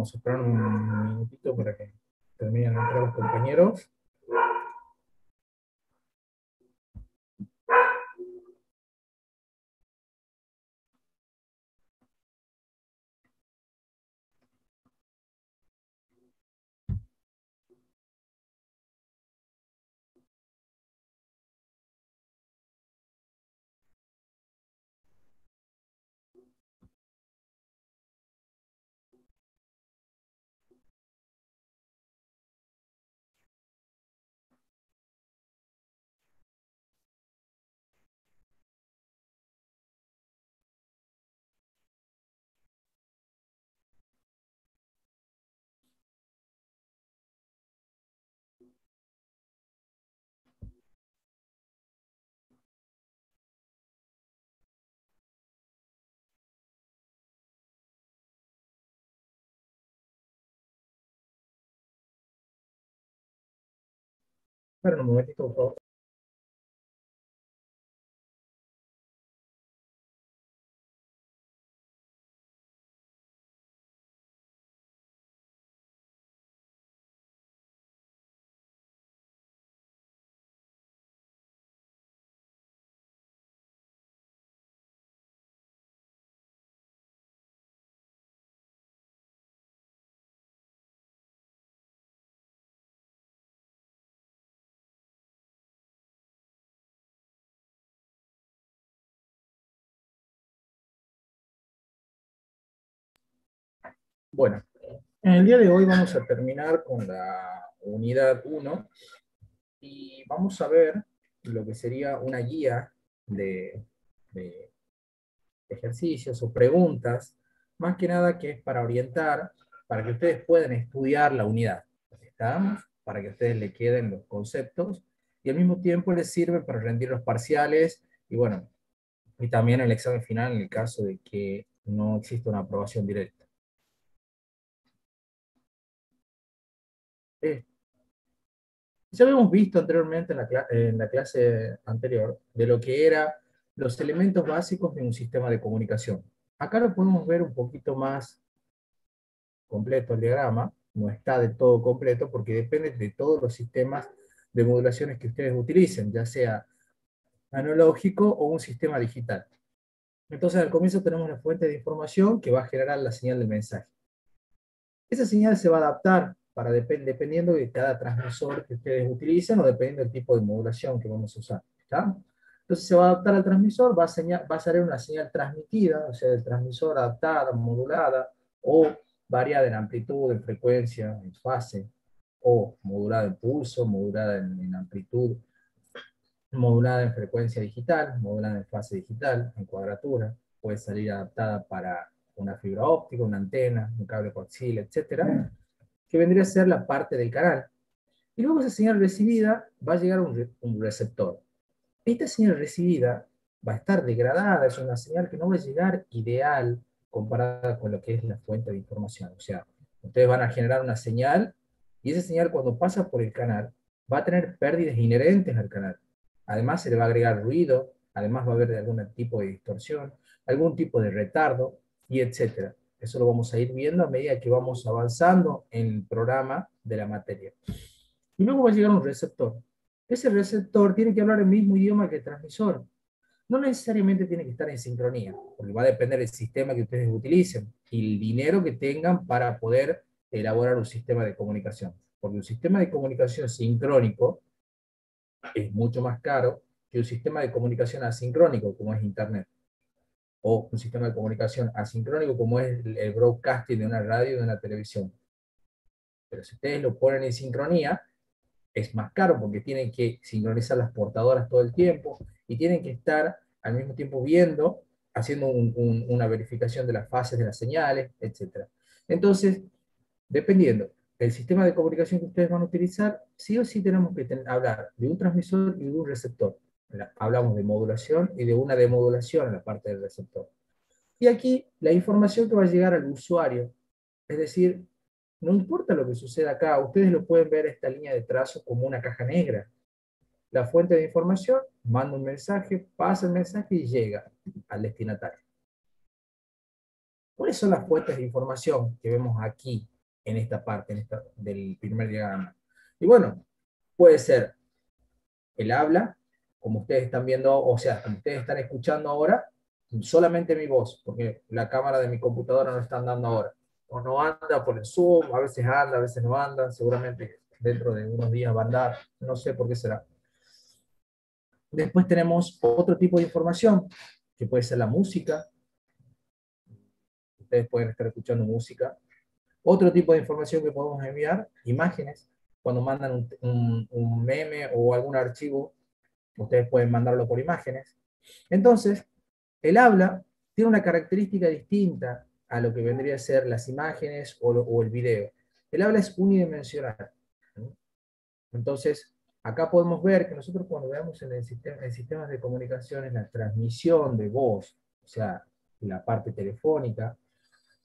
Vamos a esperar un minutito para que terminen de entrar los compañeros. Espera un momentito, por favor. Bueno, en el día de hoy vamos a terminar con la unidad 1 y vamos a ver lo que sería una guía de, ejercicios o preguntas, más que nada que es para orientar, para que ustedes puedan estudiar la unidad. ¿Estamos? Para que ustedes le queden los conceptos y al mismo tiempo les sirve para rendir los parciales y bueno, y también el examen final en el caso de que no exista una aprobación directa. Eh, ya habíamos visto anteriormente en la, en la clase anterior de lo que eran los elementos básicos de un sistema de comunicación. Acá lo podemos ver un poquito más completo el diagrama, no está de todo completo porque depende de todos los sistemas de modulaciones que ustedes utilicen, ya sea analógico o un sistema digital. Entonces al comienzo tenemos la fuente de información que va a generar la señal del mensaje. Esa señal se va a adaptar para dependiendo de cada transmisor que ustedes utilicen o dependiendo del tipo de modulación que vamos a usar. Entonces se va a adaptar al transmisor, va a, va a salir una señal transmitida, o sea, el transmisor adaptada, modulada, o variada en amplitud, en frecuencia, en fase, o modulada en pulso, modulada en, amplitud, modulada en frecuencia digital, modulada en fase digital, en cuadratura, puede salir adaptada para una fibra óptica, una antena, un cable coaxial, etcétera que vendría a ser la parte del canal. Y luego esa señal recibida va a llegar a un, receptor. Esta señal recibida va a estar degradada, es una señal que no va a llegar ideal comparada con lo que es la fuente de información. O sea, ustedes van a generar una señal y esa señal cuando pasa por el canal va a tener pérdidas inherentes al canal. Además se le va a agregar ruido, además va a haber algún tipo de distorsión, algún tipo de retardo y etcétera. Eso lo vamos a ir viendo a medida que vamos avanzando en el programa de la materia. Y luego va a llegar un receptor. Ese receptor tiene que hablar el mismo idioma que el transmisor. No necesariamente tiene que estar en sincronía, porque va a depender del sistema que ustedes utilicen y el dinero que tengan para poder elaborar un sistema de comunicación. Porque un sistema de comunicación sincrónico es mucho más caro que un sistema de comunicación asincrónico, como es Internet o un sistema de comunicación asincrónico como es el broadcasting de una radio y de una televisión. Pero si ustedes lo ponen en sincronía, es más caro porque tienen que sincronizar las portadoras todo el tiempo y tienen que estar al mismo tiempo viendo, haciendo una verificación de las fases de las señales, etc. Entonces, dependiendo del sistema de comunicación que ustedes van a utilizar, sí o sí tenemos que hablar de un transmisor y de un receptor hablamos de modulación y de una demodulación en la parte del receptor. Y aquí la información que va a llegar al usuario, es decir, no importa lo que suceda acá, ustedes lo pueden ver esta línea de trazo como una caja negra. La fuente de información manda un mensaje, pasa el mensaje y llega al destinatario. ¿Cuáles son las fuentes de información que vemos aquí, en esta parte en esta, del primer diagrama? Y bueno, puede ser el habla, como ustedes están viendo, o sea, como ustedes están escuchando ahora, solamente mi voz, porque la cámara de mi computadora no está andando ahora. O no anda por el Zoom, a veces anda, a veces no anda, seguramente dentro de unos días va a andar, no sé por qué será. Después tenemos otro tipo de información, que puede ser la música. Ustedes pueden estar escuchando música. Otro tipo de información que podemos enviar, imágenes. Cuando mandan un, un meme o algún archivo, ustedes pueden mandarlo por imágenes. Entonces, el habla tiene una característica distinta a lo que vendría a ser las imágenes o, el video. El habla es unidimensional. Entonces, acá podemos ver que nosotros cuando veamos en el sistema, en sistemas de comunicaciones la transmisión de voz, o sea, la parte telefónica,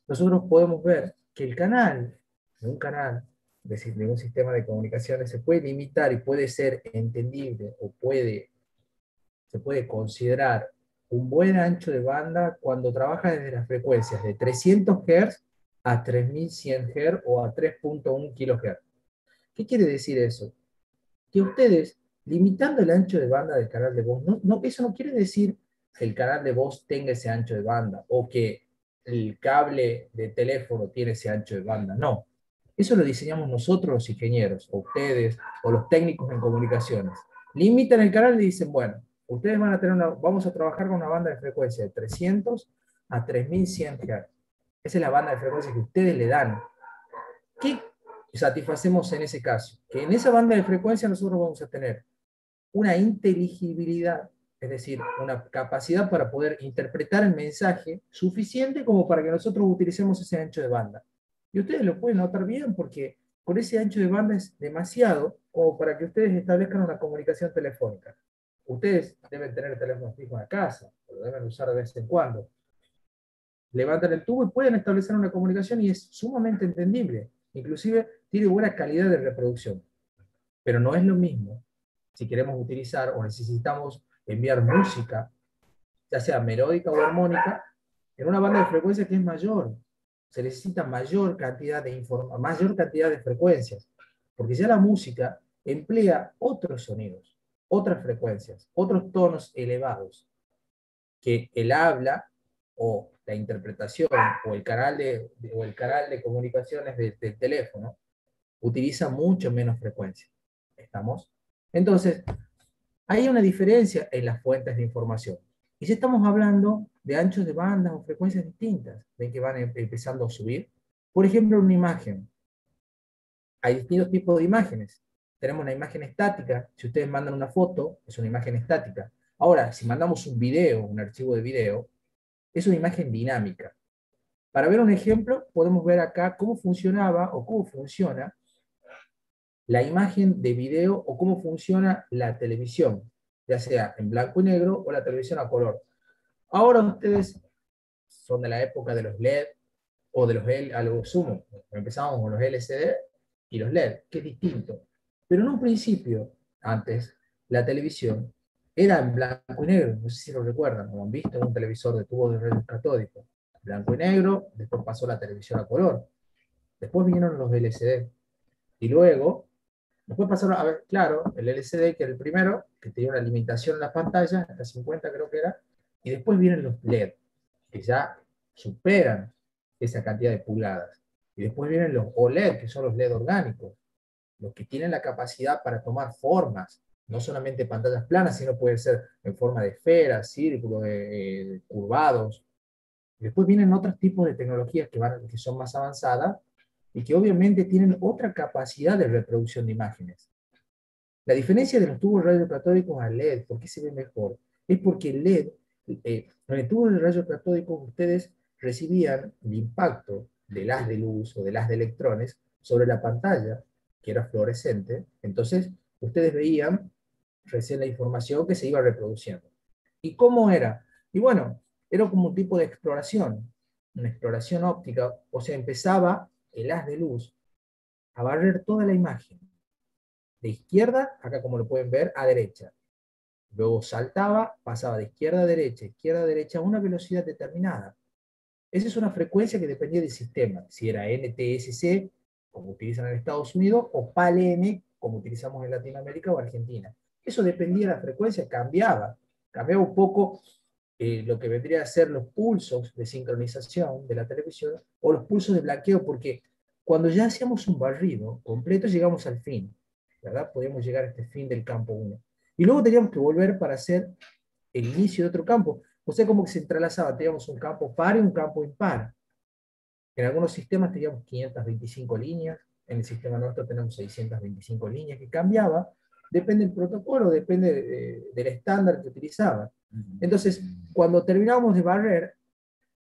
nosotros podemos ver que el canal, un canal, de un sistema de comunicaciones, se puede limitar y puede ser entendible o puede, se puede considerar un buen ancho de banda cuando trabaja desde las frecuencias de 300 Hz a 3100 Hz o a 3.1 kHz. ¿Qué quiere decir eso? Que ustedes, limitando el ancho de banda del canal de voz, no, eso no quiere decir que el canal de voz tenga ese ancho de banda o que el cable de teléfono tiene ese ancho de banda. No. Eso lo diseñamos nosotros los ingenieros, o ustedes, o los técnicos en comunicaciones. Limitan el canal y dicen, bueno, ustedes van a tener una, vamos a trabajar con una banda de frecuencia de 300 a 3100 Hz. Esa es la banda de frecuencia que ustedes le dan. ¿Qué satisfacemos en ese caso? Que en esa banda de frecuencia nosotros vamos a tener una inteligibilidad, es decir, una capacidad para poder interpretar el mensaje suficiente como para que nosotros utilicemos ese ancho de banda. Y ustedes lo pueden notar bien porque con ese ancho de banda es demasiado como para que ustedes establezcan una comunicación telefónica. Ustedes deben tener teléfonos fijos en la casa, lo deben usar de vez en cuando. Levantan el tubo y pueden establecer una comunicación y es sumamente entendible. Inclusive tiene buena calidad de reproducción. Pero no es lo mismo si queremos utilizar o necesitamos enviar música, ya sea melódica o armónica, en una banda de frecuencia que es mayor. Se necesita mayor cantidad de mayor cantidad de frecuencias, porque ya la música emplea otros sonidos otras frecuencias, otros tonos elevados, que el habla o la interpretación o el canal de, o el canal de comunicaciones del teléfono utiliza mucho menos frecuencia. ¿Estamos? Entonces, hay una diferencia en las fuentes de información. Y si estamos hablando de anchos de bandas o frecuencias distintas, de que van em-, empezando a subir, por ejemplo, una imagen. Hay distintos tipos de imágenes tenemos una imagen estática. Si ustedes mandan una foto, es una imagen estática. Ahora, si mandamos un video, un archivo de video, es una imagen dinámica. Para ver un ejemplo, podemos ver acá cómo funcionaba o cómo funciona la imagen de video o cómo funciona la televisión, ya sea en blanco y negro o la televisión a color. Ahora ustedes son de la época de los LED o de los L, algo sumo. Empezamos con los LCD y los LED, que es distinto. Pero en un principio, antes, la televisión era en blanco y negro, no sé si lo recuerdan, como han visto en un televisor de tubo de redes catódicos. Blanco y negro, después pasó la televisión a color. Después vinieron los LCD. Y luego, después pasaron, a ver, claro, el LCD, que era el primero, que tenía una limitación en la pantalla, hasta 50 creo que era, y después vienen los LED, que ya superan esa cantidad de pulgadas. Y después vienen los OLED, que son los LED orgánicos, los que tienen la capacidad para tomar formas, no solamente pantallas planas, sino puede ser en forma de esferas, círculos, eh, curvados. Después vienen otros tipos de tecnologías que, van, que son más avanzadas y que obviamente tienen otra capacidad de reproducción de imágenes. La diferencia de los tubos radiocatódicos a LED, ¿por qué se ve mejor? Es porque el LED, eh, en el tubo de rayos catódicos ustedes recibían el impacto del haz de luz o del haz de electrones sobre la pantalla que era fluorescente, entonces ustedes veían recién la información que se iba reproduciendo. ¿Y cómo era? Y bueno, era como un tipo de exploración, una exploración óptica, o sea, empezaba el haz de luz a barrer toda la imagen, de izquierda, acá como lo pueden ver, a derecha. Luego saltaba, pasaba de izquierda a derecha, izquierda a derecha a una velocidad determinada. Esa es una frecuencia que dependía del sistema, si era NTSC, como utilizan en Estados Unidos, o PAL-M, como utilizamos en Latinoamérica o Argentina. Eso dependía de la frecuencia, cambiaba. Cambiaba un poco eh, lo que vendría a ser los pulsos de sincronización de la televisión o los pulsos de blanqueo, porque cuando ya hacíamos un barrido completo llegamos al fin, ¿verdad? Podíamos llegar a este fin del campo 1. Y luego teníamos que volver para hacer el inicio de otro campo. O sea, como que se entrelazaba, teníamos un campo par y un campo impar. En algunos sistemas teníamos 525 líneas, en el sistema nuestro tenemos 625 líneas, que cambiaba, depende del protocolo, depende del estándar que utilizaba. Entonces, cuando terminábamos de barrer,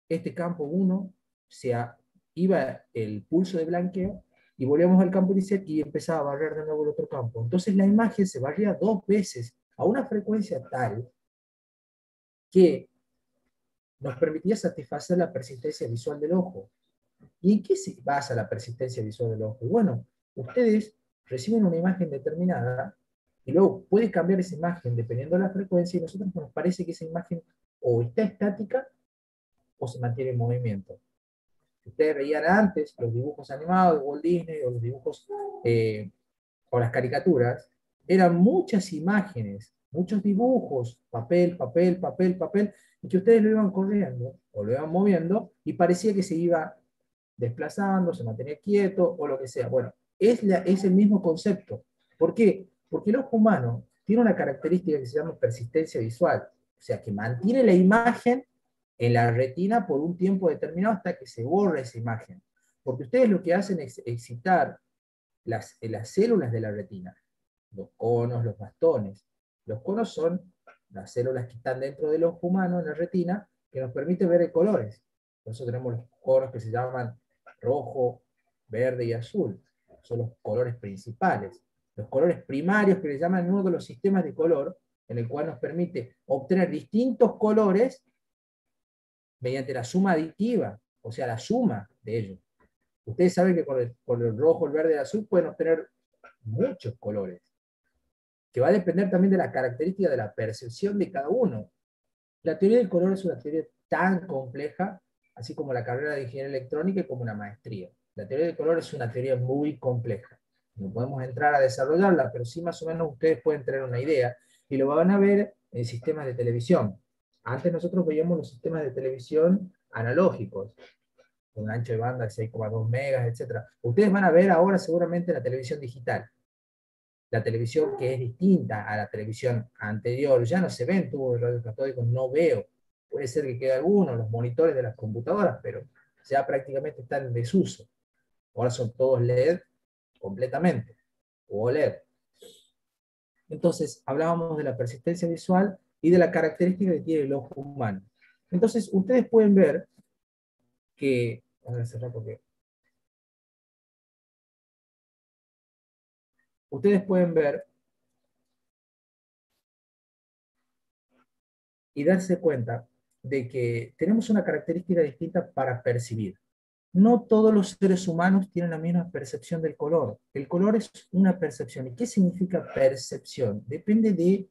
este campo 1 se iba el pulso de blanqueo y volvíamos al campo inicial y empezaba a barrer de nuevo el otro campo. Entonces la imagen se barría dos veces a una frecuencia tal que nos permitía satisfacer la persistencia visual del ojo. ¿Y en qué se basa la persistencia visual del ojo? Bueno, ustedes reciben una imagen determinada y luego puede cambiar esa imagen dependiendo de la frecuencia y a nosotros nos parece que esa imagen o está estática o se mantiene en movimiento. Ustedes veían antes los dibujos animados de Walt Disney o los dibujos eh, o las caricaturas, eran muchas imágenes muchos dibujos, papel, papel, papel, papel, y que ustedes lo iban corriendo o lo iban moviendo y parecía que se iba desplazando, se mantenía quieto o lo que sea. Bueno, es, la, es el mismo concepto. ¿Por qué? Porque el ojo humano tiene una característica que se llama persistencia visual, o sea, que mantiene la imagen en la retina por un tiempo determinado hasta que se borra esa imagen. Porque ustedes lo que hacen es excitar las, las células de la retina, los conos, los bastones, los conos son las células que están dentro del ojo humano, en la retina, que nos permiten ver colores. Por eso tenemos los conos que se llaman rojo, verde y azul. Son los colores principales. Los colores primarios que le llaman uno de los sistemas de color, en el cual nos permite obtener distintos colores mediante la suma aditiva, o sea, la suma de ellos. Ustedes saben que con el, con el rojo, el verde y el azul pueden obtener muchos colores que va a depender también de la característica de la percepción de cada uno. La teoría del color es una teoría tan compleja, así como la carrera de ingeniería electrónica y como una maestría. La teoría del color es una teoría muy compleja. No podemos entrar a desarrollarla, pero sí más o menos ustedes pueden tener una idea y lo van a ver en sistemas de televisión. Antes nosotros veíamos los sistemas de televisión analógicos, con ancho de banda de 6,2 megas, etc. Ustedes van a ver ahora seguramente la televisión digital la televisión que es distinta a la televisión anterior, ya no se ven tubos de radiocatódicos, no veo. Puede ser que quede alguno, los monitores de las computadoras, pero ya prácticamente están en desuso. Ahora son todos LED completamente, o OLED. Entonces, hablábamos de la persistencia visual y de la característica que tiene el ojo humano. Entonces, ustedes pueden ver que, a cerrar porque ustedes pueden ver y darse cuenta de que tenemos una característica distinta para percibir. No todos los seres humanos tienen la misma percepción del color. El color es una percepción. ¿Y qué significa percepción? Depende de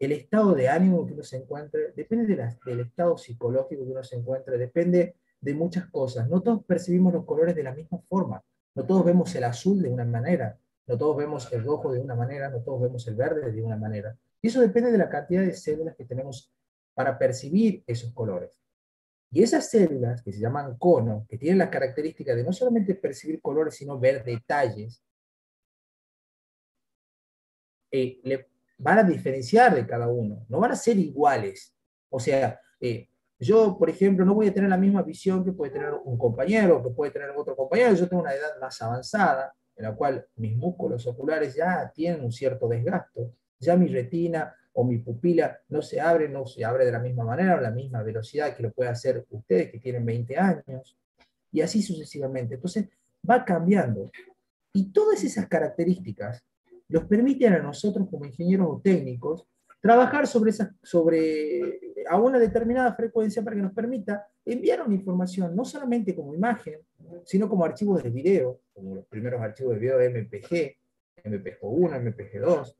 el estado de ánimo que uno se encuentre, depende del estado psicológico que uno se encuentre, depende de muchas cosas. No todos percibimos los colores de la misma forma. No todos vemos el azul de una manera, no todos vemos el rojo de una manera, no todos vemos el verde de una manera. Y eso depende de la cantidad de células que tenemos para percibir esos colores. Y esas células, que se llaman cono, que tienen la característica de no solamente percibir colores, sino ver detalles, eh, le van a diferenciar de cada uno, no van a ser iguales. O sea, eh, yo, por ejemplo, no voy a tener la misma visión que puede tener un compañero, que puede tener otro compañero, yo tengo una edad más avanzada, en la cual mis músculos oculares ya tienen un cierto desgasto, ya mi retina o mi pupila no se abre, no se abre de la misma manera o la misma velocidad que lo puede hacer ustedes que tienen 20 años, y así sucesivamente. Entonces va cambiando. Y todas esas características nos permiten a nosotros como ingenieros o técnicos trabajar sobre, esa, sobre a una determinada frecuencia para que nos permita enviar una información, no solamente como imagen, sino como archivos de video, como los primeros archivos de video MPG, MPG1, MPG2,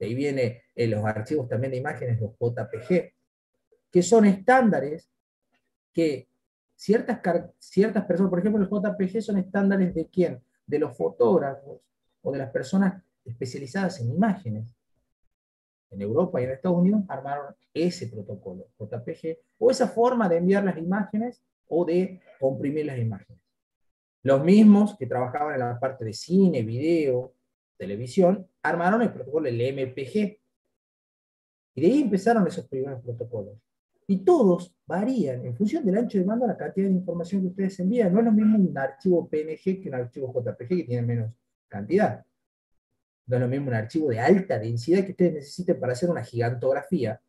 de ahí vienen eh, los archivos también de imágenes, los JPG, que son estándares que ciertas, ciertas personas, por ejemplo, los JPG son estándares de quién? De los fotógrafos o de las personas especializadas en imágenes. En Europa y en Estados Unidos armaron ese protocolo, JPG, o esa forma de enviar las imágenes o de comprimir las imágenes. Los mismos que trabajaban en la parte de cine, video, televisión, armaron el protocolo, el MPG. Y de ahí empezaron esos primeros protocolos. Y todos varían en función del ancho de banda, la cantidad de información que ustedes envían. No es lo mismo un archivo PNG que un archivo JPG que tiene menos cantidad. No es lo mismo un archivo de alta densidad que ustedes necesiten para hacer una gigantografía.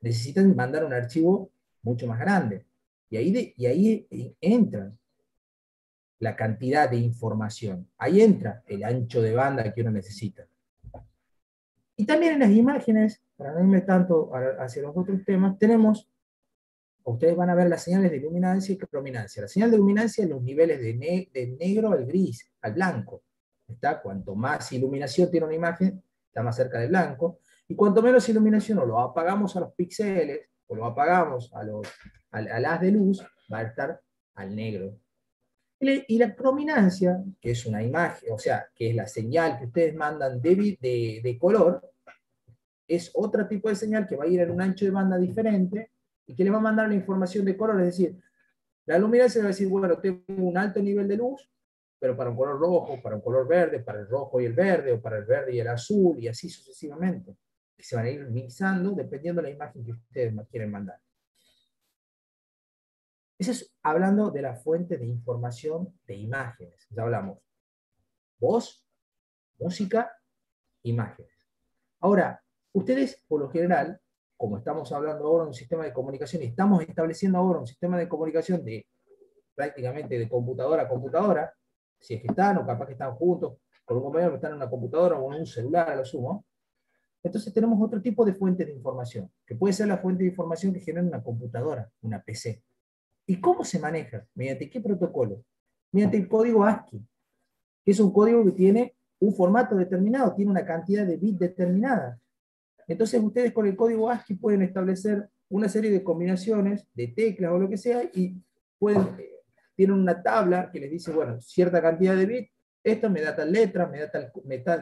Necesitan mandar un archivo mucho más grande. Y ahí, y ahí entran la cantidad de información. Ahí entra el ancho de banda que uno necesita. Y también en las imágenes, para no irme tanto hacia los otros temas, tenemos ustedes van a ver las señales de luminancia y prominancia. La señal de luminancia es los niveles de, negro al gris, al blanco. ¿Está? Cuanto más iluminación tiene una imagen, está más cerca del blanco. Y cuanto menos iluminación o lo apagamos a los píxeles o lo apagamos a los, al, haz de luz, va a estar al negro. Y la prominancia, que es una imagen, o sea, que es la señal que ustedes mandan de, de, de color, es otro tipo de señal que va a ir en un ancho de banda diferente y que le va a mandar la información de color, es decir, la luminancia va a decir, bueno, tengo un alto nivel de luz, pero para un color rojo, para un color verde, para el rojo y el verde, o para el verde y el azul, y así sucesivamente, que se van a ir mixando dependiendo de la imagen que ustedes quieren mandar. Eso es hablando de la fuente de información de imágenes. Ya hablamos voz, música, imágenes. Ahora, ustedes por lo general como estamos hablando ahora, un sistema de comunicación, estamos estableciendo ahora un sistema de comunicación de prácticamente de computadora a computadora, si es que están, o capaz que están juntos, con un compañero que está en una computadora o en un celular a lo sumo, entonces tenemos otro tipo de fuentes de información, que puede ser la fuente de información que genera una computadora, una PC. ¿Y cómo se maneja? ¿Mediante qué protocolo? Mediante el código ASCII, que es un código que tiene un formato determinado, tiene una cantidad de bits determinada. Entonces ustedes con el código ASCII pueden establecer una serie de combinaciones de teclas o lo que sea y eh, tienen una tabla que les dice, bueno, cierta cantidad de bits, esto me da tal letra, me da tal,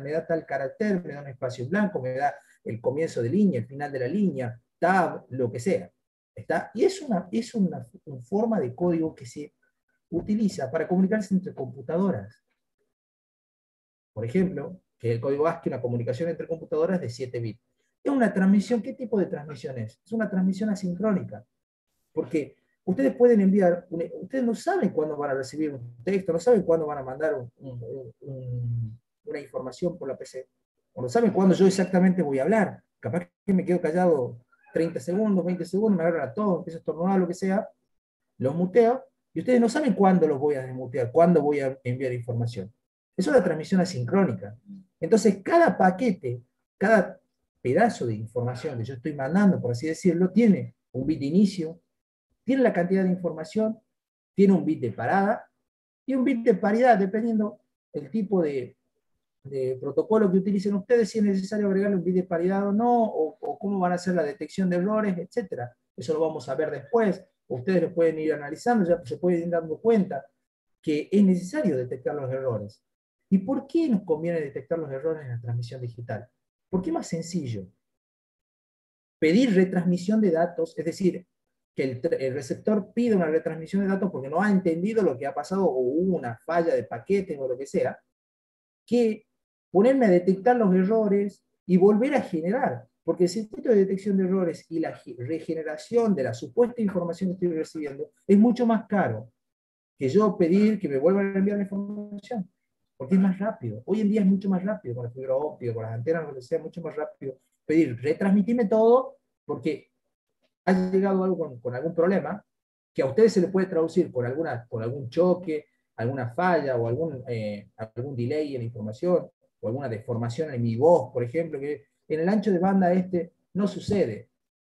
me da, tal carácter, me da un espacio blanco, me da el comienzo de línea, el final de la línea, tab, lo que sea. ¿Está? Y es, una, es una, forma de código que se utiliza para comunicarse entre computadoras. Por ejemplo, que el código ASCII, una comunicación entre computadoras de 7 bits. Es una transmisión, ¿qué tipo de transmisión es? Es una transmisión asincrónica. Porque ustedes pueden enviar, ustedes no saben cuándo van a recibir un texto, no saben cuándo van a mandar una información por la PC, o no saben cuándo yo exactamente voy a hablar. Capaz que me quedo callado 30 segundos, 20 segundos, me agarran a todos, empiezo a estornudar, lo que sea, los muteo, y ustedes no saben cuándo los voy a desmutear, cuándo voy a enviar información. Es una transmisión asincrónica. Entonces, cada paquete, cada pedazo de información que yo estoy mandando, por así decirlo, tiene un bit de inicio, tiene la cantidad de información, tiene un bit de parada y un bit de paridad, dependiendo del tipo de, protocolo que utilicen ustedes, si es necesario agregarle un bit de paridad o no, o, cómo van a hacer la detección de errores, etc. Eso lo vamos a ver después. Ustedes lo pueden ir analizando, ya se pueden ir dando cuenta que es necesario detectar los errores. ¿Y por qué nos conviene detectar los errores en la transmisión digital? ¿Por qué más sencillo? Pedir retransmisión de datos, es decir, que el, receptor pida una retransmisión de datos porque no ha entendido lo que ha pasado o hubo una falla de paquete o lo que sea, que ponerme a detectar los errores y volver a generar. Porque el circuito de detección de errores y la regeneración de la supuesta información que estoy recibiendo es mucho más caro que yo pedir que me vuelvan a enviar la información porque es más rápido. Hoy en día es mucho más rápido con la fibra óptica, con las antenas, lo que sea, mucho más rápido pedir, retransmitirme todo, porque ha llegado algo con, algún problema que a ustedes se le puede traducir por, alguna, por algún choque, alguna falla o algún, eh, algún delay en la información o alguna deformación en mi voz, por ejemplo, que en el ancho de banda este no sucede.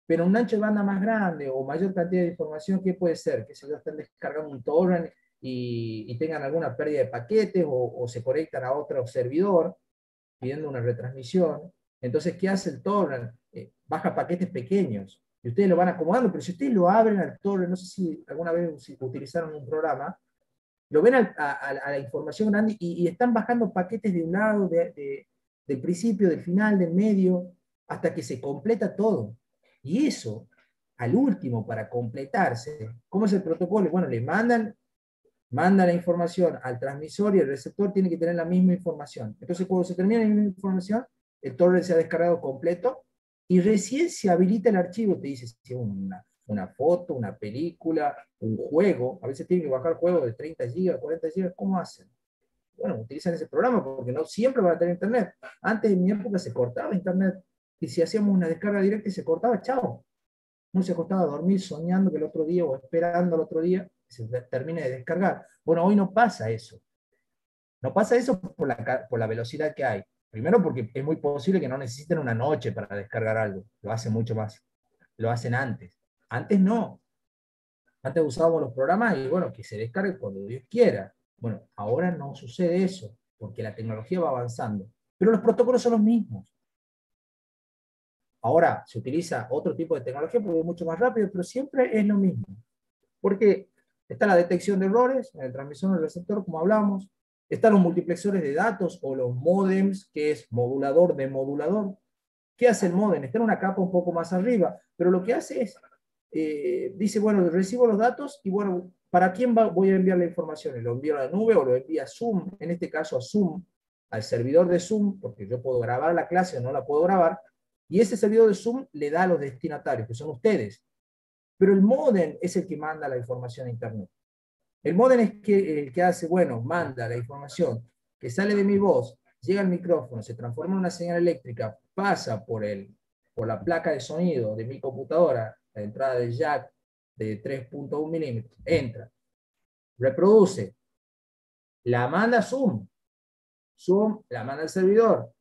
Pero un ancho de banda más grande o mayor cantidad de información, ¿qué puede ser? Que se lo están descargando un torrent y, tengan alguna pérdida de paquetes o, se conectan a otro servidor pidiendo una retransmisión. Entonces, ¿qué hace el torrent? Eh, baja paquetes pequeños. y ustedes lo van acomodando, pero si ustedes lo abren al torrent, no sé si alguna vez utilizaron un programa, lo ven a, la información grande y, están bajando paquetes de un lado, de, del principio, del final, del medio, hasta que se completa todo. Y eso, al último, para completarse, ¿cómo es el protocolo? Bueno, le mandan, manda la información al transmisor y el receptor tiene que tener la misma información. Entonces, cuando se termina la misma información, el torrent se ha descargado completo y recién se habilita el archivo, te dice si es una foto, una película, un juego, a veces tienen que bajar juegos de 30 GB, 40 GB, ¿cómo hacen? Bueno, utilizan ese programa porque no siempre van a tener internet. Antes en mi época se cortaba internet y si hacíamos una descarga directa y se cortaba, chao. No se acostaba a dormir soñando que el otro día o esperando el otro día se termine de descargar. Bueno, hoy no pasa eso. No pasa eso por la, por la velocidad que hay. Primero porque es muy posible que no necesiten una noche para descargar algo, lo hacen mucho más, lo hacen antes. Antes no. Antes usábamos los programas y bueno, que se descargue cuando Dios quiera. Bueno, ahora no sucede eso, porque la tecnología va avanzando, pero los protocolos son los mismos. Ahora se utiliza otro tipo de tecnología porque es mucho más rápido, pero siempre es lo mismo. Porque está la detección de errores en el transmisor del receptor, como hablamos, están los multiplexores de datos o los modems, que es modulador de modulador. ¿Qué hace el modem? Está en una capa un poco más arriba, pero lo que hace es, eh, dice, bueno, recibo los datos y bueno, ¿para quién voy a enviar la información? ¿Lo envío a la nube o lo envío a Zoom? En este caso a Zoom, al servidor de Zoom, porque yo puedo grabar la clase o no la puedo grabar, y ese servidor de Zoom le da a los destinatarios, que son ustedes. Pero el modem es el que manda la información a Internet. El modem es el que hace, bueno, manda la información que sale de mi voz, llega al micrófono, se transforma en una señal eléctrica, pasa por, el, por la placa de sonido de mi computadora, la entrada de jack de 3.1 milímetros, entra, reproduce, la manda a Zoom, Zoom la manda al servidor,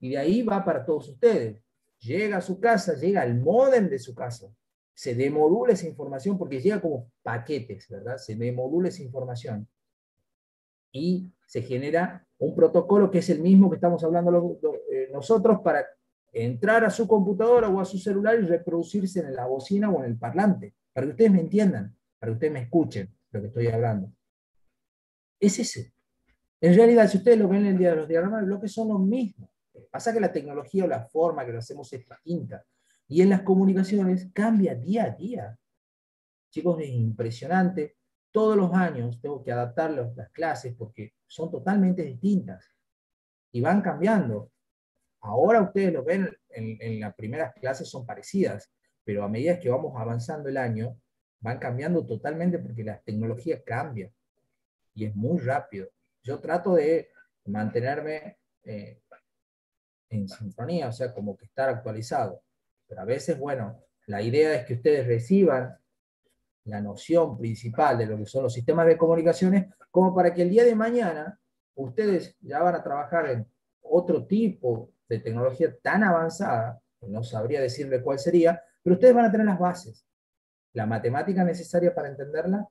y de ahí va para todos ustedes. Llega a su casa, llega al modem de su casa, se demodula esa información porque llega como paquetes, ¿verdad? Se demodula esa información. Y se genera un protocolo que es el mismo que estamos hablando eh, nosotros para entrar a su computadora o a su celular y reproducirse en la bocina o en el parlante, para que ustedes me entiendan, para que ustedes me escuchen lo que estoy hablando. Es ese. En realidad, si ustedes lo ven en el día de los diagramas, los bloques son los mismos. Pasa que la tecnología o la forma que lo hacemos es distinta. Y en las comunicaciones cambia día a día. Chicos, es impresionante. Todos los años tengo que adaptar las clases porque son totalmente distintas y van cambiando. Ahora ustedes lo ven, en, en las primeras clases son parecidas, pero a medida que vamos avanzando el año, van cambiando totalmente porque la tecnología cambia y es muy rápido. Yo trato de mantenerme eh, en sintonía, o sea, como que estar actualizado. Pero a veces, bueno, la idea es que ustedes reciban la noción principal de lo que son los sistemas de comunicaciones, como para que el día de mañana ustedes ya van a trabajar en otro tipo de tecnología tan avanzada, no sabría decirle cuál sería, pero ustedes van a tener las bases. La matemática necesaria para entenderla,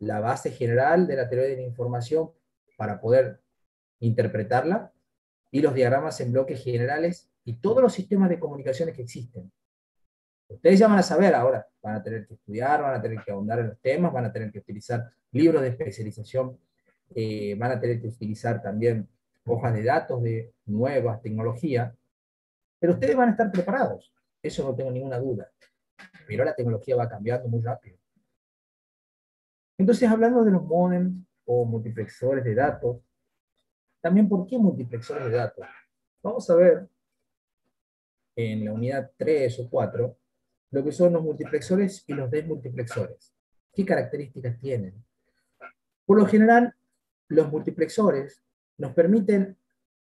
la base general de la teoría de la información para poder interpretarla, y los diagramas en bloques generales y todos los sistemas de comunicaciones que existen. Ustedes ya van a saber ahora, van a tener que estudiar, van a tener que ahondar en los temas, van a tener que utilizar libros de especialización, eh, van a tener que utilizar también hojas de datos de nuevas tecnologías, pero ustedes van a estar preparados, eso no tengo ninguna duda. Pero la tecnología va cambiando muy rápido. Entonces, hablando de los modems o multiplexores de datos, también por qué multiplexores de datos. Vamos a ver en la unidad 3 o 4, lo que son los multiplexores y los desmultiplexores. ¿Qué características tienen? Por lo general, los multiplexores nos permiten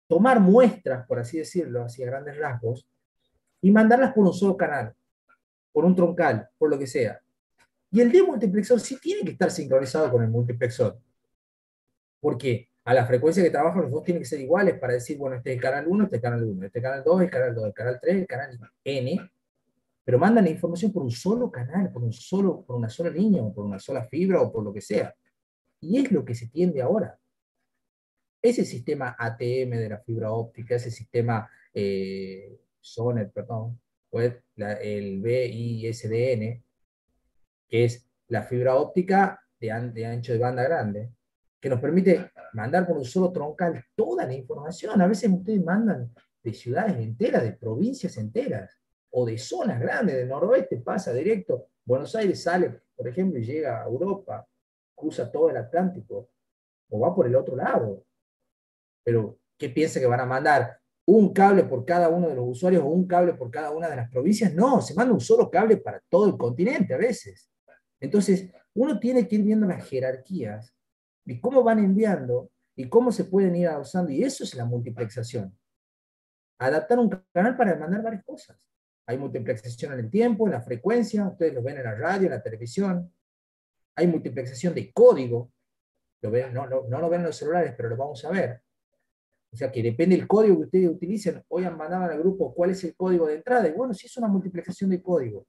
tomar muestras, por así decirlo, hacia grandes rasgos, y mandarlas por un solo canal, por un troncal, por lo que sea. Y el demultiplexor sí tiene que estar sincronizado con el multiplexor. ¿Por qué? a la frecuencia que trabajan los dos tienen que ser iguales para decir, bueno, este es el canal 1, este es el canal 1, este es el canal 2, el canal 2, el canal 3, el canal N, pero mandan la información por un solo canal, por, un solo, por una sola línea, o por una sola fibra, o por lo que sea. Y es lo que se tiende ahora. Ese sistema ATM de la fibra óptica, ese sistema eh, perdón, o el BISDN, que es la fibra óptica de, de ancho de banda grande, que nos permite mandar por un solo troncal toda la información. A veces ustedes mandan de ciudades enteras, de provincias enteras, o de zonas grandes, del noroeste pasa directo. Buenos Aires sale, por ejemplo, y llega a Europa, cruza todo el Atlántico, o va por el otro lado. Pero, ¿qué piensa que van a mandar? ¿Un cable por cada uno de los usuarios o un cable por cada una de las provincias? No, se manda un solo cable para todo el continente a veces. Entonces, uno tiene que ir viendo las jerarquías y cómo van enviando y cómo se pueden ir avanzando. Y eso es la multiplexación. Adaptar un canal para mandar varias cosas. Hay multiplexación en el tiempo, en la frecuencia, ustedes lo ven en la radio, en la televisión. Hay multiplexación de código, lo ven, no, no, no, lo ven en los celulares, pero lo vamos a ver. O sea que depende del código que ustedes utilicen. Hoy mandado al grupo cuál es el código de entrada. Y bueno, si es una multiplexación de código.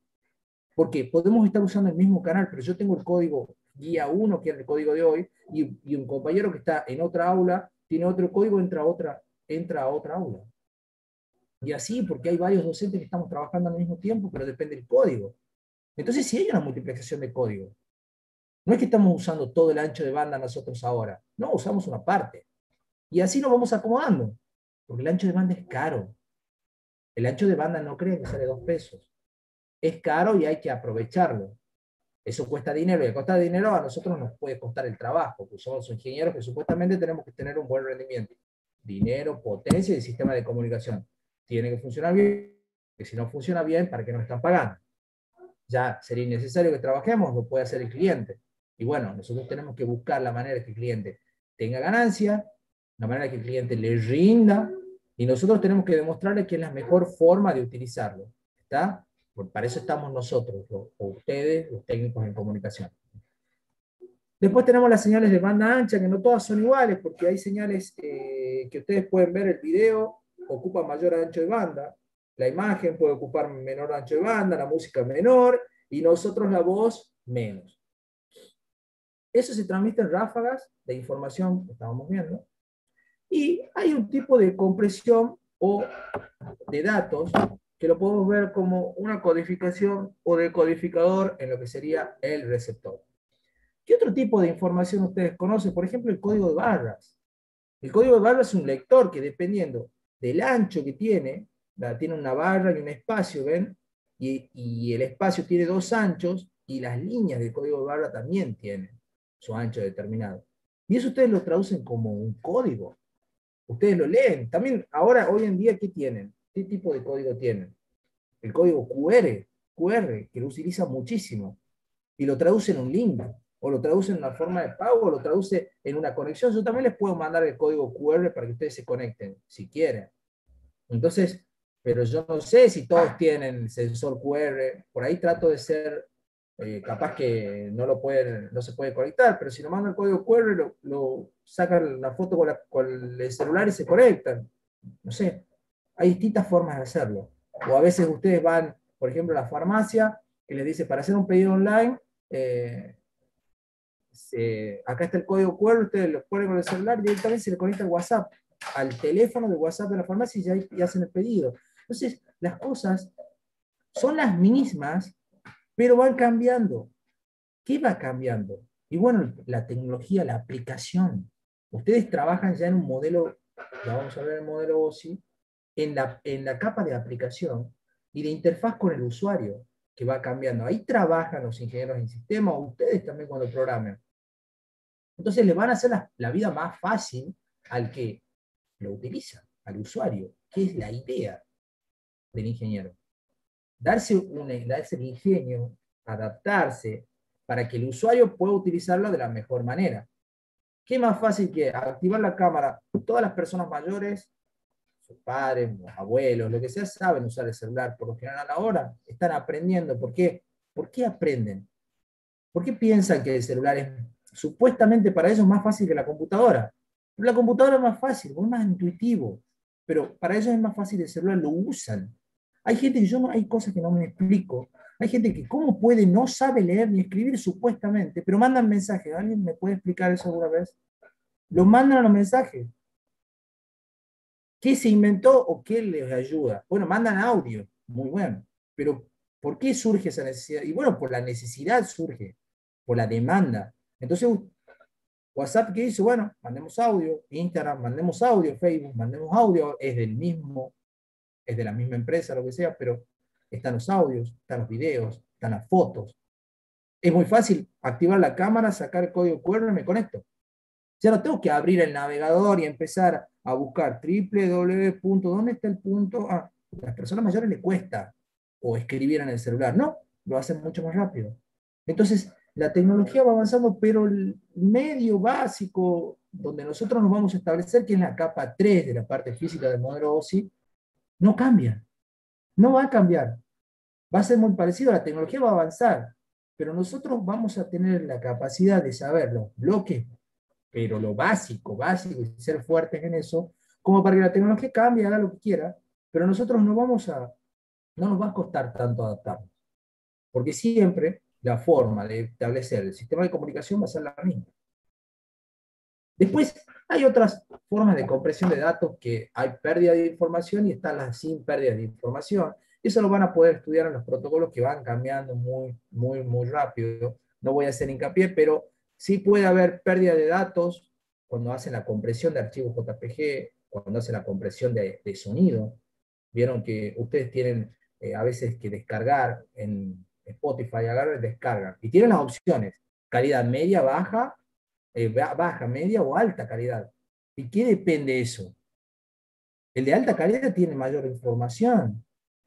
Porque podemos estar usando el mismo canal, pero yo tengo el código guía 1, que es el código de hoy, y, un compañero que está en otra aula tiene otro código, entra otra, entra a otra aula. Y así, porque hay varios docentes que estamos trabajando al mismo tiempo, pero depende del código. Entonces, si hay una multiplexación de código, no es que estamos usando todo el ancho de banda nosotros ahora, no, usamos una parte. Y así nos vamos acomodando, porque el ancho de banda es caro. El ancho de banda no creen que sale dos pesos. Es caro y hay que aprovecharlo. Eso cuesta dinero y al costar dinero a nosotros nos puede costar el trabajo, porque somos ingenieros que supuestamente tenemos que tener un buen rendimiento. Dinero, potencia y sistema de comunicación. Tiene que funcionar bien, porque si no funciona bien, ¿para qué nos están pagando? Ya sería innecesario que trabajemos, lo puede hacer el cliente. Y bueno, nosotros tenemos que buscar la manera que el cliente tenga ganancia, la manera que el cliente le rinda, y nosotros tenemos que demostrarle que es la mejor forma de utilizarlo. ¿Está? Para eso estamos nosotros, o ustedes, los técnicos en comunicación. Después tenemos las señales de banda ancha, que no todas son iguales, porque hay señales eh, que ustedes pueden ver el video, ocupa mayor ancho de banda, la imagen puede ocupar menor ancho de banda, la música menor, y nosotros la voz menos. Eso se transmite en ráfagas de información que estábamos viendo. Y hay un tipo de compresión o de datos que lo podemos ver como una codificación o decodificador en lo que sería el receptor. ¿Qué otro tipo de información ustedes conocen? Por ejemplo, el código de barras. El código de barras es un lector que dependiendo del ancho que tiene, tiene una barra y un espacio, ¿ven? Y, y, el espacio tiene dos anchos y las líneas del código de barra también tienen su ancho determinado. Y eso ustedes lo traducen como un código. Ustedes lo leen. También ahora, hoy en día, ¿qué tienen? ¿Qué tipo de código tienen? El código QR, QR, que lo utiliza muchísimo, y lo traduce en un link, o lo traduce en una forma de pago, o lo traduce en una conexión. Yo también les puedo mandar el código QR para que ustedes se conecten, si quieren. Entonces, pero yo no sé si todos tienen el sensor QR, por ahí trato de ser eh, capaz que no, lo pueden, no se puede conectar, pero si lo mandan el código QR, lo, lo sacan la foto con, el celular y se conectan. No sé, hay distintas formas de hacerlo. O a veces ustedes van, por ejemplo, a la farmacia y les dice, para hacer un pedido online, eh, acá está el código QR, ustedes lo ponen con el celular y directamente se le conecta el WhatsApp al teléfono de WhatsApp de la farmacia y ya, hacen el pedido. Entonces, las cosas son las mismas, pero van cambiando. ¿Qué va cambiando? Y bueno, la tecnología, la aplicación. Ustedes trabajan ya en un modelo, ya vamos a ver el modelo OSI, en la, en la capa de aplicación y de interfaz con el usuario, que va cambiando. Ahí trabajan los ingenieros en sistema, o ustedes también cuando programan. Entonces le van a hacer la, vida más fácil al que lo utiliza, al usuario, que es la idea del ingeniero. Darse, un, darse el ingenio, adaptarse, para que el usuario pueda utilizarlo de la mejor manera. ¿Qué más fácil que activar la cámara? Todas las personas mayores padres, los abuelos, lo que sea, saben usar el celular. Por lo general ahora están aprendiendo. ¿Por qué? ¿Por qué aprenden? ¿Por qué piensan que el celular es supuestamente para ellos más fácil que la computadora? La computadora es más fácil, es más intuitivo, pero para ellos es más fácil el celular, lo usan. Hay gente que yo no, hay cosas que no me explico. Hay gente que cómo puede, no sabe leer ni escribir supuestamente, pero mandan mensajes. ¿Alguien me puede explicar eso alguna vez? Lo mandan a los mensajes. ¿Qué se inventó o qué les ayuda? Bueno, mandan audio, muy bueno. Pero, ¿por qué surge esa necesidad? Y bueno, por la necesidad surge, por la demanda. Entonces, WhatsApp, ¿qué dice? Bueno, mandemos audio, Instagram, mandemos audio, Facebook, mandemos audio, es del mismo, es de la misma empresa, lo que sea, pero están los audios, están los videos, están las fotos. Es muy fácil activar la cámara, sacar el código QR y me conecto. Ya no tengo que abrir el navegador y empezar a buscar www. ¿Dónde está el punto? Ah, a las personas mayores le cuesta o escribir en el celular. No, lo hacen mucho más rápido. Entonces, la tecnología va avanzando, pero el medio básico donde nosotros nos vamos a establecer, que es la capa 3 de la parte física del modelo OSI, no cambia. No va a cambiar. Va a ser muy parecido, la tecnología va a avanzar, pero nosotros vamos a tener la capacidad de saber los bloques, pero lo básico, básico, y ser fuertes en eso, como para que la tecnología cambie, haga lo que quiera, pero nosotros no vamos a, no nos va a costar tanto adaptarnos. Porque siempre la forma de establecer el sistema de comunicación va a ser la misma. Después, hay otras formas de compresión de datos que hay pérdida de información y están las sin pérdida de información. Eso lo van a poder estudiar en los protocolos que van cambiando muy, muy, muy rápido. No voy a hacer hincapié, pero sí puede haber pérdida de datos cuando hacen la compresión de archivos JPG, cuando hacen la compresión de, de sonido. Vieron que ustedes tienen eh, a veces que descargar en Spotify, agarran y descargan. Y tienen las opciones, calidad media, baja, eh, baja, media o alta calidad. ¿Y qué depende eso? El de alta calidad tiene mayor información.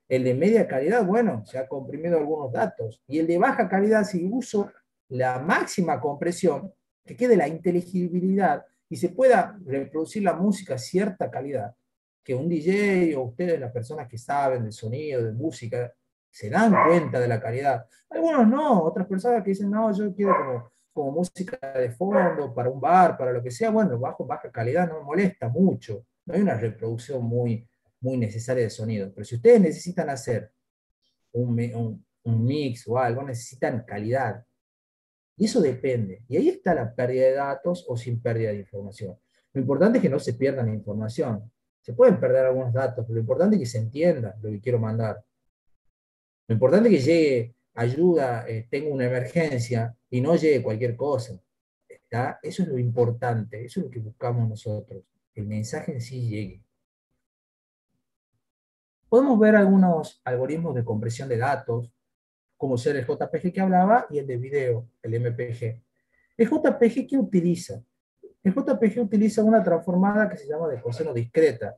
El de media calidad, bueno, se ha comprimido algunos datos. Y el de baja calidad, si uso la máxima compresión, que quede la inteligibilidad y se pueda reproducir la música a cierta calidad, que un DJ o ustedes, las personas que saben de sonido, de música, se dan cuenta de la calidad. Algunos no, otras personas que dicen, no, yo quiero como, como música de fondo, para un bar, para lo que sea, bueno, bajo, baja calidad no me molesta mucho. No hay una reproducción muy, muy necesaria de sonido. Pero si ustedes necesitan hacer un, un, un mix o algo, necesitan calidad. Y eso depende. Y ahí está la pérdida de datos o sin pérdida de información. Lo importante es que no se pierdan información. Se pueden perder algunos datos, pero lo importante es que se entienda lo que quiero mandar. Lo importante es que llegue ayuda, eh, tengo una emergencia y no llegue cualquier cosa. ¿está? Eso es lo importante, eso es lo que buscamos nosotros, el mensaje en sí llegue. Podemos ver algunos algoritmos de compresión de datos, como ser el JPG que hablaba y el de video, el MPG. ¿El JPG qué utiliza? El JPG utiliza una transformada que se llama de coseno discreta.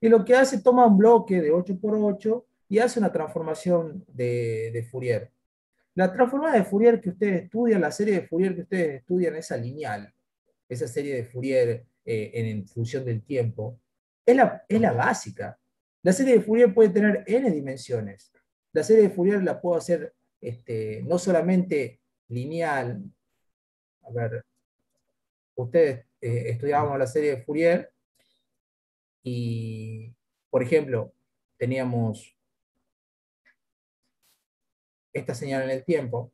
Y lo que hace, toma un bloque de 8x8 y hace una transformación de, Fourier. La transformada de Fourier que ustedes estudian, la serie de Fourier que ustedes estudian, esa lineal, esa serie de Fourier eh, en, función del tiempo, es la, es la básica. La serie de Fourier puede tener n dimensiones. La serie de Fourier la puedo hacer este, no solamente lineal. A ver, ustedes eh, estudiábamos la serie de Fourier y, por ejemplo, teníamos esta señal en el tiempo,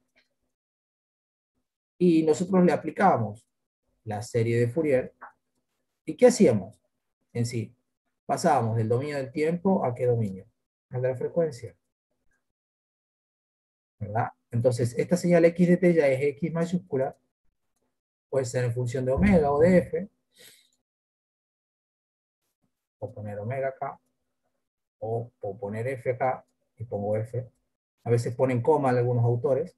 y nosotros le aplicábamos la serie de Fourier, ¿y qué hacíamos en sí? Pasábamos del dominio del tiempo a qué dominio? De la frecuencia. ¿Verdad? Entonces, esta señal x de t ya es x mayúscula, puede ser en función de omega o de f, o poner omega acá, o poner f acá, y pongo f, a veces ponen coma algunos autores,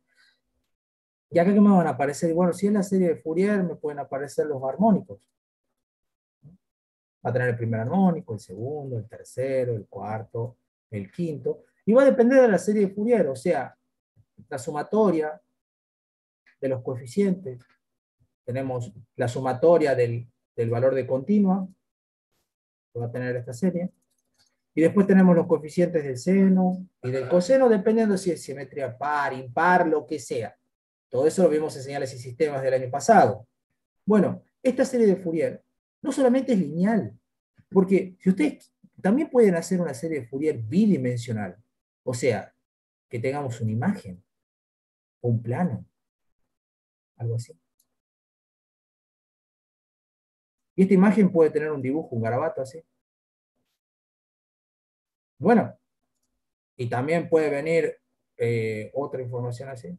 ya que me van a aparecer, bueno, si es la serie de Fourier, me pueden aparecer los armónicos. Va a tener el primer armónico, el segundo, el tercero, el cuarto, el quinto, y va a depender de la serie de Fourier, o sea, la sumatoria de los coeficientes. Tenemos la sumatoria del, del valor de continua, va a tener esta serie, y después tenemos los coeficientes del seno y del coseno, dependiendo si es simetría par, impar, lo que sea. Todo eso lo vimos en señales y sistemas del año pasado. Bueno, esta serie de Fourier no solamente es lineal, porque si ustedes también pueden hacer una serie de Fourier bidimensional, o sea, que tengamos una imagen, un plano, algo así. Y esta imagen puede tener un dibujo, un garabato así. Bueno, Y también puede venir eh, otra información así.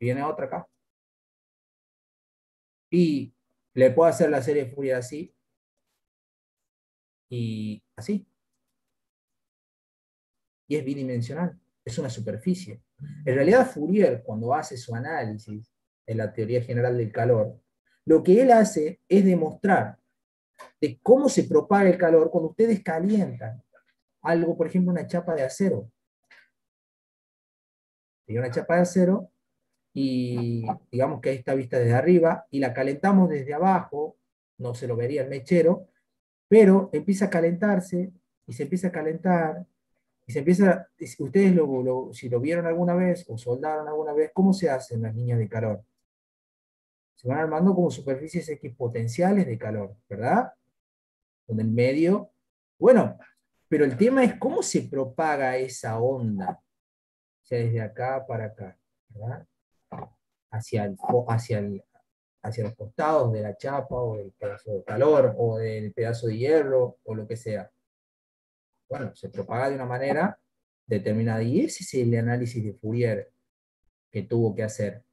Viene otra acá. Y le puedo hacer la serie de Fourier así. Y así. Y es bidimensional. Es una superficie. En realidad Fourier, cuando hace su análisis en la teoría general del calor, lo que él hace es demostrar de cómo se propaga el calor cuando ustedes calientan algo, por ejemplo, una chapa de acero. Tiene una chapa de acero y digamos que ahí está vista desde arriba y la calentamos desde abajo, no se lo vería el mechero, pero empieza a calentarse y se empieza a calentar y se empieza, ustedes si lo vieron alguna vez o soldaron alguna vez, ¿cómo se hacen las líneas de calor? Se van armando como superficies X potenciales de calor, ¿verdad? Donde el medio, bueno, pero el tema es cómo se propaga esa onda, o sea, desde acá para acá, ¿verdad? hacia, el, hacia, el, hacia los costados de la chapa o del pedazo de calor o del pedazo de hierro o lo que sea. Bueno, se propaga de una manera determinada. Y ese es el análisis de Fourier que tuvo que hacer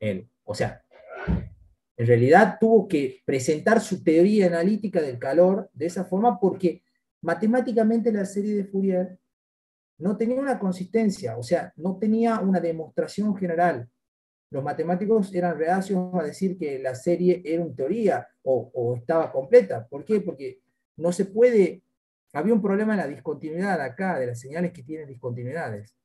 él. O sea, en realidad tuvo que presentar su teoría analítica del calor de esa forma porque matemáticamente la serie de Fourier no tenía una consistencia, o sea, no tenía una demostración general. Los matemáticos eran reacios a decir que la serie era una teoría o, estaba completa. ¿Por qué? Porque no se puede, había un problema en la discontinuidad acá, de las señales que tienen discontinuidades.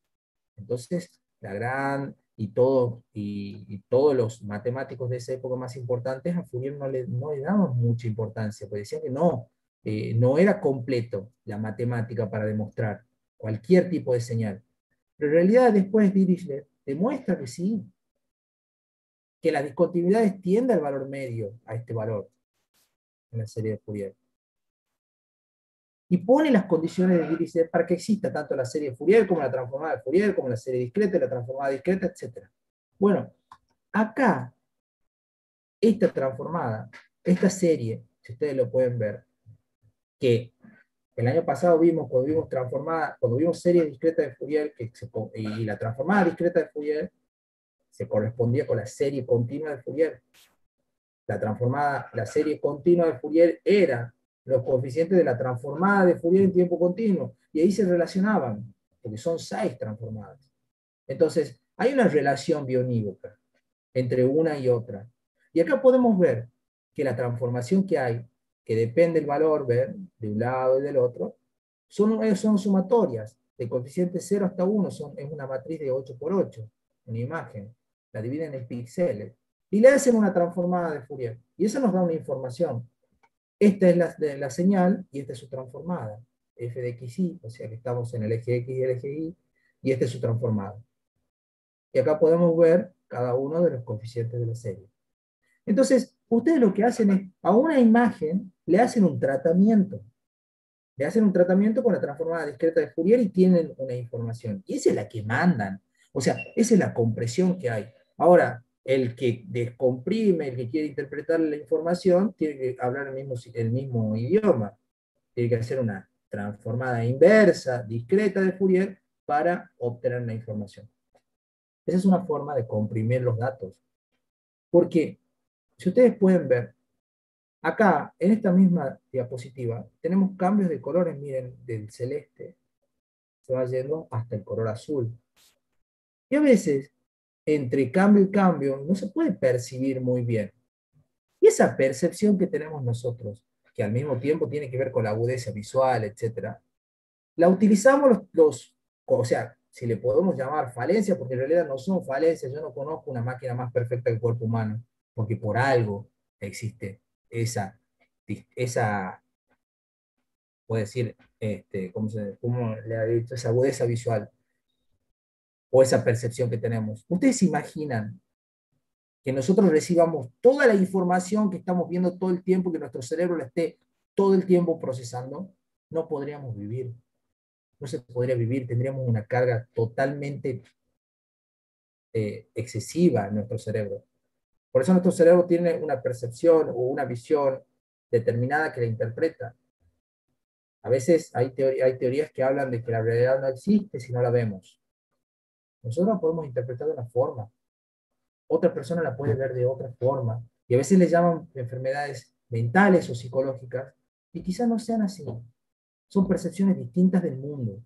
Entonces, la gran y, todo, y, todos los matemáticos de esa época más importantes a Fourier no le, no le daban mucha importancia, porque decían que no, eh, no era completo la matemática para demostrar cualquier tipo de señal. Pero en realidad después Dirichlet demuestra que sí, que las discontinuidades tienden al valor medio, a este valor, en la serie de Fourier. Y pone las condiciones de Dirichlet para que exista tanto la serie Fourier como la transformada de Fourier, como la serie discreta, la transformada discreta, etc. Bueno, acá, esta transformada, esta serie, si ustedes lo pueden ver, que el año pasado vimos, cuando vimos transformada, cuando vimos serie discreta de Fourier, que y la transformada discreta de Fourier se correspondía con la serie continua de Fourier. La transformada, la serie continua de Fourier era los coeficientes de la transformada de Fourier en tiempo continuo, y ahí se relacionaban, porque son seis transformadas. Entonces, hay una relación bionívoca entre una y otra. Y acá podemos ver que la transformación que hay que depende del valor, ver, de un lado y del otro, son, eh, son sumatorias, de coeficiente 0 hasta 1, son, es una matriz de 8 por 8, una imagen, la dividen en píxeles, y le hacen una transformada de Fourier, y eso nos da una información. Esta es la, señal, y esta es su transformada, f de xy, o sea que estamos en el eje x y el eje y, y esta es su transformada. Y acá podemos ver cada uno de los coeficientes de la serie. Entonces, ustedes lo que hacen es, a una imagen le hacen un tratamiento. Le hacen un tratamiento con la transformada discreta de Fourier y tienen una información. Y esa es la que mandan. O sea, esa es la compresión que hay. Ahora, el que descomprime, el que quiere interpretar la información, tiene que hablar el mismo, el mismo idioma. Tiene que hacer una transformada inversa, discreta de Fourier, para obtener la información. Esa es una forma de comprimir los datos. Porque si ustedes pueden ver, acá, en esta misma diapositiva, tenemos cambios de colores, miren, del celeste, se va yendo hasta el color azul. Y a veces, entre cambio y cambio, no se puede percibir muy bien. Y esa percepción que tenemos nosotros, que al mismo tiempo tiene que ver con la agudeza visual, etc., la utilizamos los, o sea, si le podemos llamar falencia, porque en realidad no son falencias, yo no conozco una máquina más perfecta que el cuerpo humano porque por algo existe esa, esa puede decir, este, ¿cómo, le ha dicho? Esa agudeza visual o esa percepción que tenemos. ¿Ustedes se imaginan que nosotros recibamos toda la información que estamos viendo todo el tiempo, que nuestro cerebro la esté todo el tiempo procesando? No podríamos vivir. No se podría vivir, tendríamos una carga totalmente eh, excesiva en nuestro cerebro. Por eso nuestro cerebro tiene una percepción o una visión determinada que la interpreta. A veces hay, hay teorías que hablan de que la realidad no existe si no la vemos. Nosotros la podemos interpretar de una forma. Otra persona la puede ver de otra forma. Y a veces le llaman enfermedades mentales o psicológicas y quizás no sean así. Son percepciones distintas del mundo.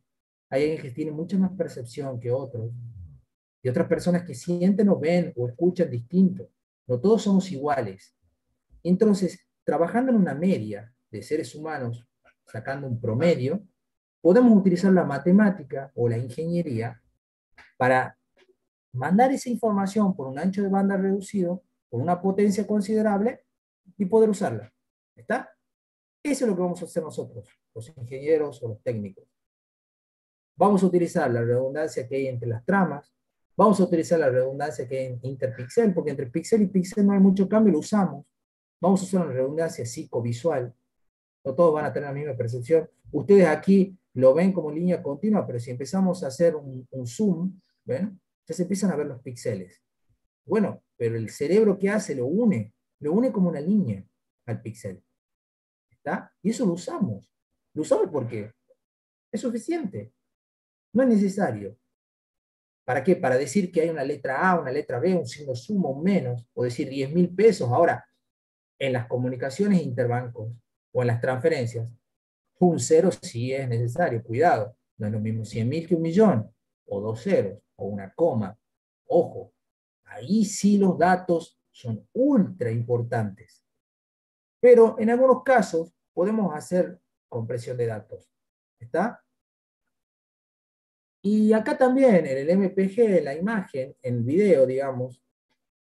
Hay alguien que tiene mucha más percepción que otros. Y otras personas que sienten o ven o escuchan distinto. No todos somos iguales. Entonces, trabajando en una media de seres humanos, sacando un promedio, podemos utilizar la matemática o la ingeniería para mandar esa información por un ancho de banda reducido, con una potencia considerable, y poder usarla. ¿Está? Eso es lo que vamos a hacer nosotros, los ingenieros o los técnicos. Vamos a utilizar la redundancia que hay entre las tramas, vamos a utilizar la redundancia que hay en interpixel, porque entre pixel y pixel no hay mucho cambio, lo usamos. Vamos a usar una redundancia psicovisual, no todos van a tener la misma percepción. Ustedes aquí lo ven como línea continua, pero si empezamos a hacer un, zoom. Ya se empiezan a ver los píxeles. Bueno, pero el cerebro que hace lo une, lo une como una línea al píxel. ¿Está? Y eso lo usamos. Lo usamos porque es suficiente. No es necesario. ¿Para qué? Para decir que hay una letra A, una letra B, un signo sumo, un menos, o decir 10 mil pesos. Ahora, en las comunicaciones interbancos o en las transferencias, un cero sí es necesario, cuidado. No es lo mismo 100 mil que un millón, o dos ceros, o una coma. Ojo, ahí sí los datos son ultra importantes. Pero en algunos casos podemos hacer compresión de datos. ¿Está? Y acá también en el MPG, la imagen, en el video, digamos,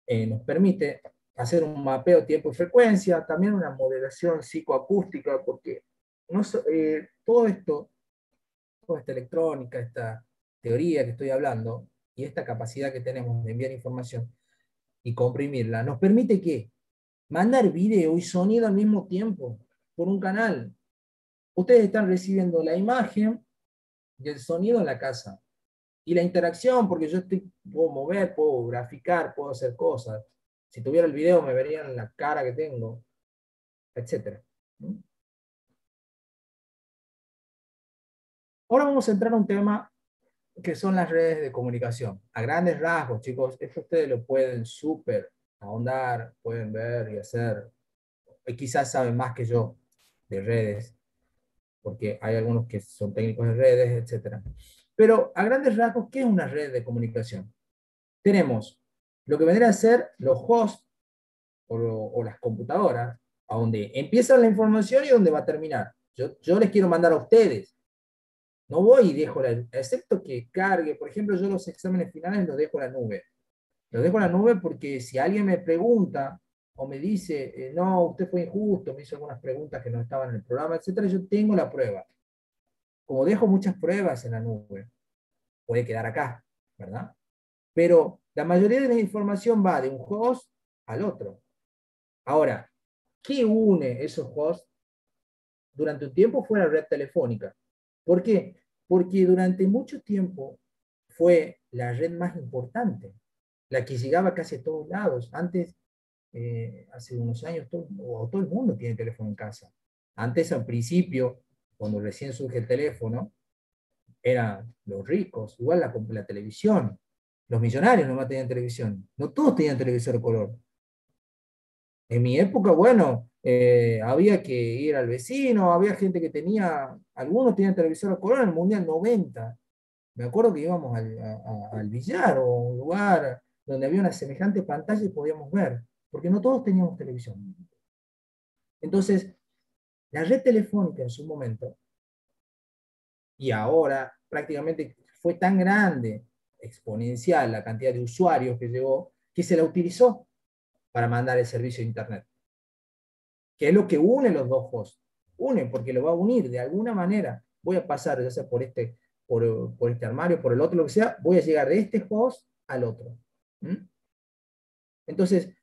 eh, nos permite hacer un mapeo tiempo y frecuencia, también una modelación psicoacústica, porque eh, todo esto, toda esta electrónica, esta teoría que estoy hablando, y esta capacidad que tenemos de enviar información y comprimirla, nos permite que mandar video y sonido al mismo tiempo por un canal. Ustedes están recibiendo la imagen y el sonido en la casa. Y la interacción, porque yo estoy, puedo mover, puedo graficar, puedo hacer cosas. Si tuviera el video me verían la cara que tengo, etc. Ahora vamos a entrar a un tema que son las redes de comunicación. A grandes rasgos, chicos, esto ustedes lo pueden súper ahondar, pueden ver y hacer. Y quizás saben más que yo de redes, porque hay algunos que son técnicos de redes, etc. Pero a grandes rasgos, ¿qué es una red de comunicación? Tenemos lo que vendría a ser los hosts o, o las computadoras, a donde empieza la información y donde va a terminar. Yo, yo les quiero mandar a ustedes no voy y dejo la, excepto que cargue, por ejemplo, yo los exámenes finales los dejo en la nube. Los dejo en la nube porque si alguien me pregunta o me dice, eh, no, usted fue injusto, me hizo algunas preguntas que no estaban en el programa, etcétera, yo tengo la prueba. Como dejo muchas pruebas en la nube, puede quedar acá, ¿verdad? Pero la mayoría de la información va de un host al otro. Ahora, ¿qué une esos hosts? Durante un tiempo fue la red telefónica. ¿Por qué? porque durante mucho tiempo fue la red más importante, la que llegaba casi a todos lados. Antes, eh, hace unos años, todo, el mundo tiene teléfono en casa. Antes, al principio, cuando recién surge el teléfono, eran los ricos, igual la, la televisión. Los millonarios no tenían televisión. No todos tenían televisor de color. En mi época, bueno, eh, había que ir al vecino, había gente que tenía, algunos tenían televisor a color en el Mundial 90. Me acuerdo que íbamos al, al billar o un lugar donde había una semejante pantalla y podíamos ver, porque no todos teníamos televisión. Entonces, la red telefónica en su momento, y ahora prácticamente fue tan grande, exponencial la cantidad de usuarios que llegó, que se la utilizó para mandar el servicio de Internet que es lo que une los dos hosts. Une, porque lo va a unir de alguna manera. Voy a pasar, ya sea por este, por, por este armario, por el otro, lo que sea, voy a llegar de este host al otro. Entonces,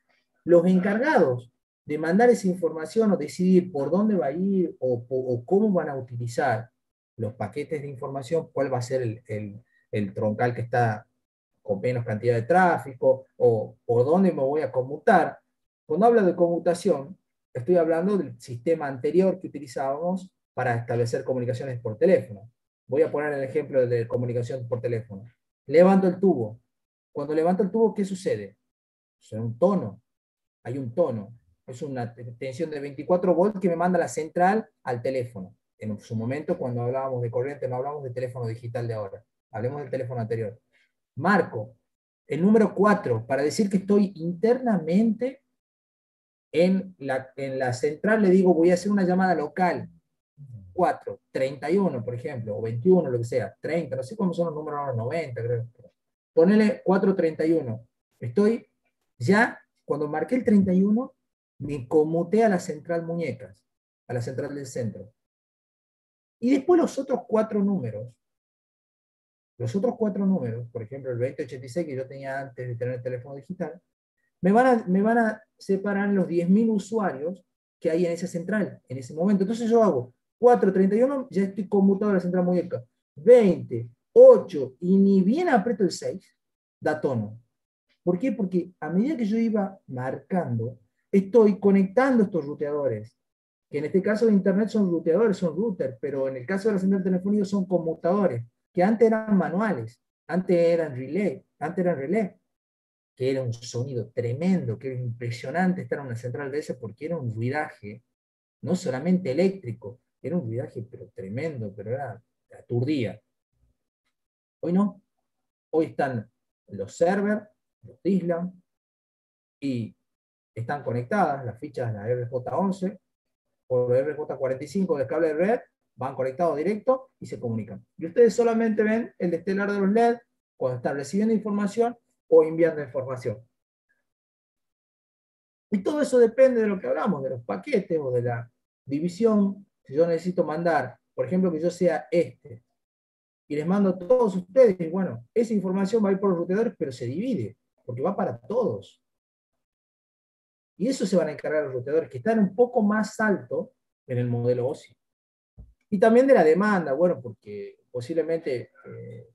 los encargados de mandar esa información o decidir por dónde va a ir o, cómo van a utilizar los paquetes de información, cuál va a ser el, el, troncal que está con menos cantidad de tráfico o por dónde me voy a conmutar. Cuando habla de conmutación, estoy hablando del sistema anterior que utilizábamos para establecer comunicaciones por teléfono. Voy a poner el ejemplo de comunicación por teléfono. Levanto el tubo. Cuando levanto el tubo, ¿qué sucede? Es un tono. Hay un tono. Es una tensión de 24 volts que me manda la central al teléfono. En su momento, cuando hablábamos de corriente, no hablamos de teléfono digital de ahora. Hablemos del teléfono anterior. Marco el número 4 para decir que estoy internamente en la, en la central. Le digo, voy a hacer una llamada local. 4, 31, por ejemplo, o 21, lo que sea, 30, no sé cómo son los números 90, creo. Ponele 431. Estoy ya, cuando marqué el 31, me conmuté a la central muñecas, a la central del centro. Y después los otros cuatro números, los otros cuatro números, por ejemplo el 2086 que yo tenía antes de tener el teléfono digital, me van a, me van a separar los 10.000 usuarios que hay en esa central en ese momento. Entonces yo hago 431, ya estoy conmutado a la central muñeca. 20, 8, y ni bien aprieto el 6, da tono. ¿Por qué? Porque a medida que yo iba marcando, estoy conectando estos ruteadores, que en este caso de Internet son ruteadores, son routers, pero en el caso de la central telefónica son conmutadores, que antes eran manuales, antes eran relay, antes eran relay, que era un sonido tremendo, que era impresionante estar en una central de ese porque era un ruidaje, no solamente eléctrico, era un ruidaje pero tremendo, pero era aturdía. Hoy no. Hoy están los servers, los Islam, y están conectadas las fichas de la RJ11 o RJ45 de cable de red, van conectados directo y se comunican. Y ustedes solamente ven el destelar de los LED cuando están recibiendo información o enviando información. Y todo eso depende de lo que hablamos, de los paquetes o de la división. Si yo necesito mandar, por ejemplo, que yo sea este, y les mando a todos ustedes, bueno, esa información va a ir por los roteadores, pero se divide, porque va para todos. Y eso se van a encargar los roteadores, que están un poco más alto en el modelo OSI. Y también de la demanda, bueno, porque posiblemente eh,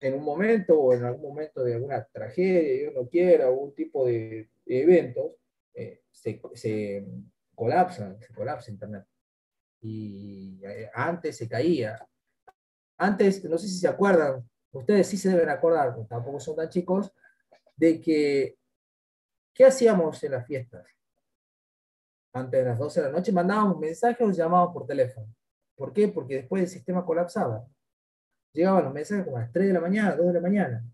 en un momento o en algún momento de alguna tragedia, Dios no quiera, algún tipo de, eventos, eh, se, se, colapsa, se colapsa Internet. Y eh, antes se caía. Antes, no sé si se acuerdan, ustedes sí se deben acordar, tampoco son tan chicos, de que ¿Qué hacíamos en las fiestas? Antes de las 12 de la noche mandábamos mensajes o llamábamos por teléfono. ¿Por qué? Porque después el sistema colapsaba. Llegaban los mensajes como a las 3 de la mañana, 2 de la mañana.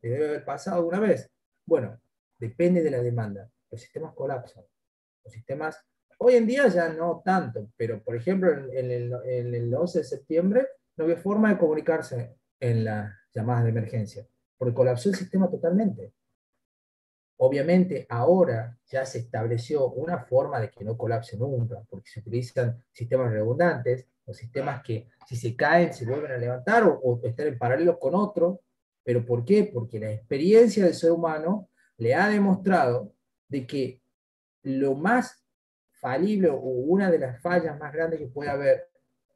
Que debe haber pasado alguna vez. Bueno, depende de la demanda. Los sistemas colapsan. Los sistemas, hoy en día ya no tanto, pero por ejemplo el, en el 11 de septiembre no había forma de comunicarse en las llamadas de emergencia, porque colapsó el sistema totalmente. Obviamente ahora ya se estableció una forma de que no colapse nunca, porque se utilizan sistemas redundantes o sistemas que si se caen se vuelven a levantar o, o en paralelo con otro. ¿Pero por qué? Porque la experiencia del ser humano le ha demostrado de que lo más falible o una de las fallas más grandes que puede haber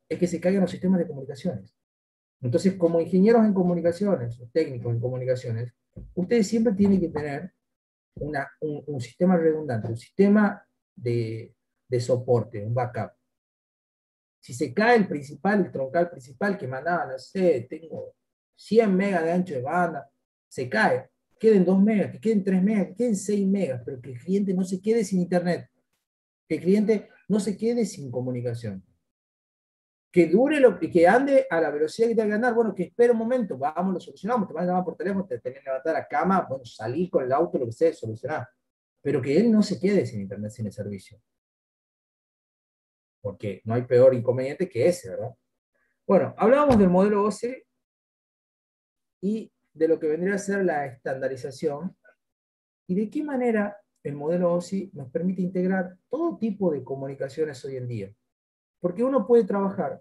es que se caigan los sistemas de comunicaciones. Entonces, como ingenieros en comunicaciones técnicos en comunicaciones, ustedes siempre tienen que tener un, sistema redundante, un sistema de, soporte, un backup. Si se cae el principal, el troncal principal que mandaba, no sé, tengo 100 megas de ancho de banda, se cae, queden 2 megas, que queden 3 megas, que queden 6 megas, pero que el cliente no se quede sin internet, que el cliente no se quede sin comunicación que dure lo que ande a la velocidad que tenga que andar, bueno, que espere un momento, vamos, lo solucionamos, te van a llamar por teléfono, te tenés que levantar la cama, bueno, salir con el auto, lo que sea, solucionar. Pero que él no se quede sin internet, sin el servicio. Porque no hay peor inconveniente que ese, ¿verdad? Bueno, hablábamos del modelo OCE y de lo que vendría a ser la estandarización y de qué manera el modelo OSI nos permite integrar todo tipo de comunicaciones hoy en día. Porque uno puede trabajar,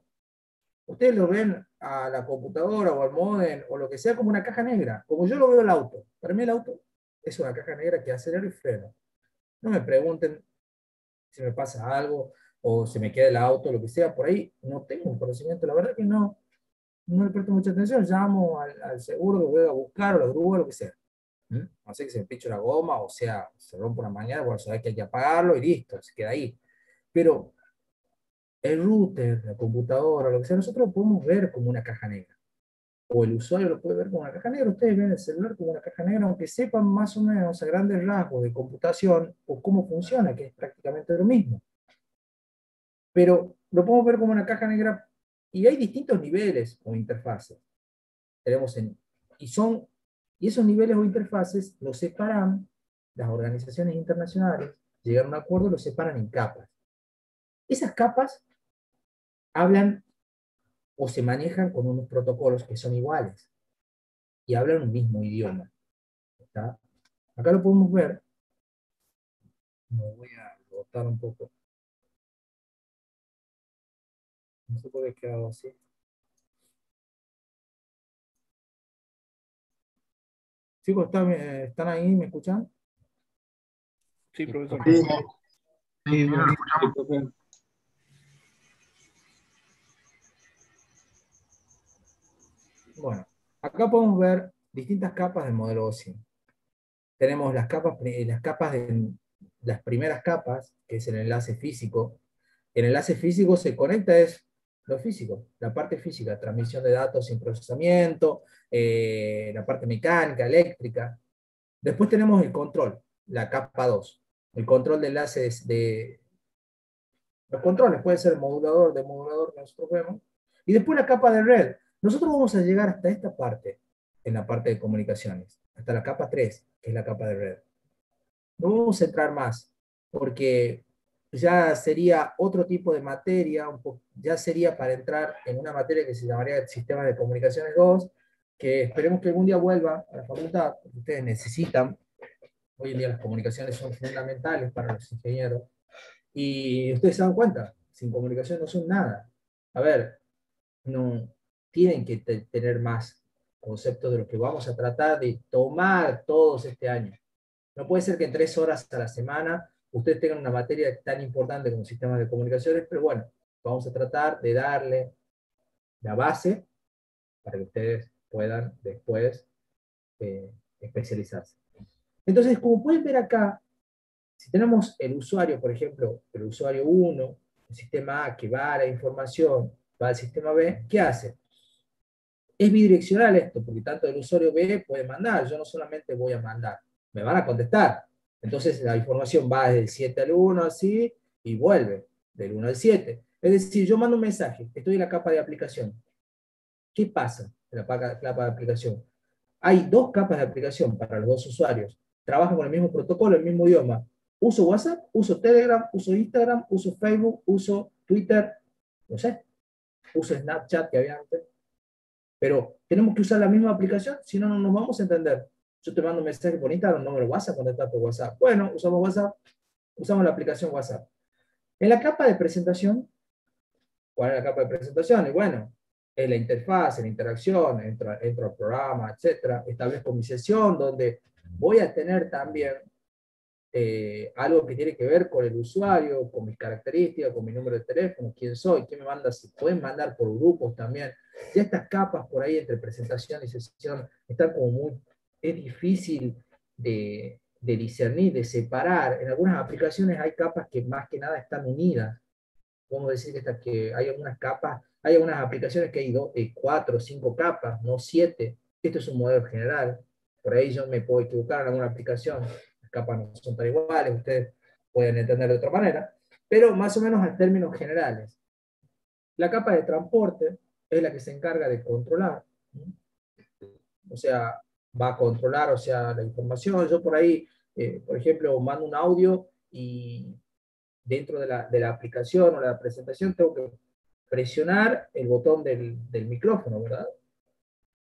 ustedes lo ven a la computadora o al modem o lo que sea como una caja negra, como yo lo veo el auto. Para mí el auto es una caja negra que acelera y frena. No me pregunten si me pasa algo o se me queda el auto, lo que sea, por ahí no tengo un conocimiento, la verdad que no, no le presto mucha atención, llamo al, seguro, lo voy a buscar, o la grúa, lo que sea. ¿Mm? No sé que se me pinche una goma, o sea, se rompe una mañana, bueno, sabes que hay que apagarlo y listo, se queda ahí. Pero el router, la computadora, lo que sea, nosotros lo podemos ver como una caja negra. O el usuario lo puede ver como una caja negra. Ustedes ven el celular como una caja negra, aunque sepan más o menos a grandes rasgos de computación o cómo funciona, que es prácticamente lo mismo. Pero lo podemos ver como una caja negra y hay distintos niveles o interfaces. Tenemos en, y, son, y esos niveles o interfaces los separan las organizaciones internacionales, llegan a un acuerdo, los separan en capas. Esas capas hablan o se manejan con unos protocolos que son iguales y hablan un mismo idioma. Acá lo podemos ver. Me voy a botar un poco. No sé por qué he quedado así. Chicos, ¿están, ¿están ahí? ¿Me escuchan? Sí, profesor. Sí, Sí, profe. Bueno, acá podemos ver distintas capas del modelo OSI. Tenemos las capas, pri- las capas de, las primeras capas, que es el enlace físico. El enlace físico se conecta es lo físico, la parte física, transmisión de datos sin procesamiento, eh, la parte mecánica, eléctrica. Después tenemos el control, la capa 2, el control de enlaces de... Los controles, puede ser modulador, demodulador, que nosotros vemos. Y después la capa de red. Nosotros vamos a llegar hasta esta parte, en la parte de comunicaciones, hasta la capa 3, que es la capa de red. No vamos a entrar más, porque ya sería otro tipo de materia, un ya sería para entrar en una materia que se llamaría Sistemas de Comunicaciones 2, que esperemos que algún día vuelva a la facultad, porque ustedes necesitan, hoy en día las comunicaciones son fundamentales para los ingenieros, y ustedes se dan cuenta, sin comunicación no son nada. A ver, no tienen que te- tener más conceptos de lo que vamos a tratar de tomar todos este año. No puede ser que en tres horas a la semana ustedes tengan una materia tan importante como sistemas de comunicaciones, pero bueno, vamos a tratar de darle la base para que ustedes puedan después eh, especializarse. Entonces, como pueden ver acá, si tenemos el usuario, por ejemplo, el usuario 1, el sistema A que va a la información, va al sistema B, ¿qué hace? Es bidireccional esto, porque tanto el usuario B puede mandar, yo no solamente voy a mandar, me van a contestar. Entonces la información va del 7 al 1, así, y vuelve, del 1 al 7. Es decir, yo mando un mensaje, estoy en la capa de aplicación. ¿Qué pasa en la pa- capa de aplicación? Hay dos capas de aplicación para los dos usuarios. Trabajan con el mismo protocolo, el mismo idioma. Uso WhatsApp, uso Telegram, uso Instagram, uso Facebook, uso Twitter, no sé, uso Snapchat que había antes. Pero tenemos que usar la misma aplicación, si no, no nos vamos a entender. Yo te mando un mensaje por Instagram, no me lo vas a contestar por WhatsApp. Bueno, usamos WhatsApp, usamos la aplicación WhatsApp. En la capa de presentación, ¿cuál es la capa de presentación? Y bueno, es la interfaz, la interacción, entro, entro al programa, etcétera. Establezco mi sesión donde voy a tener también eh, algo que tiene que ver con el usuario, con mis características, con mi número de teléfono, quién soy, quién me manda, si pueden mandar por grupos también. Ya estas capas por ahí entre presentación y sesión están como muy, es difícil de, de discernir, de separar. En algunas aplicaciones hay capas que más que nada están unidas. Podemos decir que, que hay algunas capas, hay algunas aplicaciones que hay dos, eh, cuatro o cinco capas, no siete. Esto es un modelo general. Por ahí yo me puedo equivocar en alguna aplicación. Las capas no son tan iguales, ustedes pueden entender de otra manera. Pero más o menos en términos generales. La capa de transporte es la que se encarga de controlar. O sea, va a controlar, o sea, la información. Yo por ahí, eh, por ejemplo, mando un audio y dentro de la, de la aplicación o la presentación tengo que presionar el botón del, del micrófono, ¿verdad?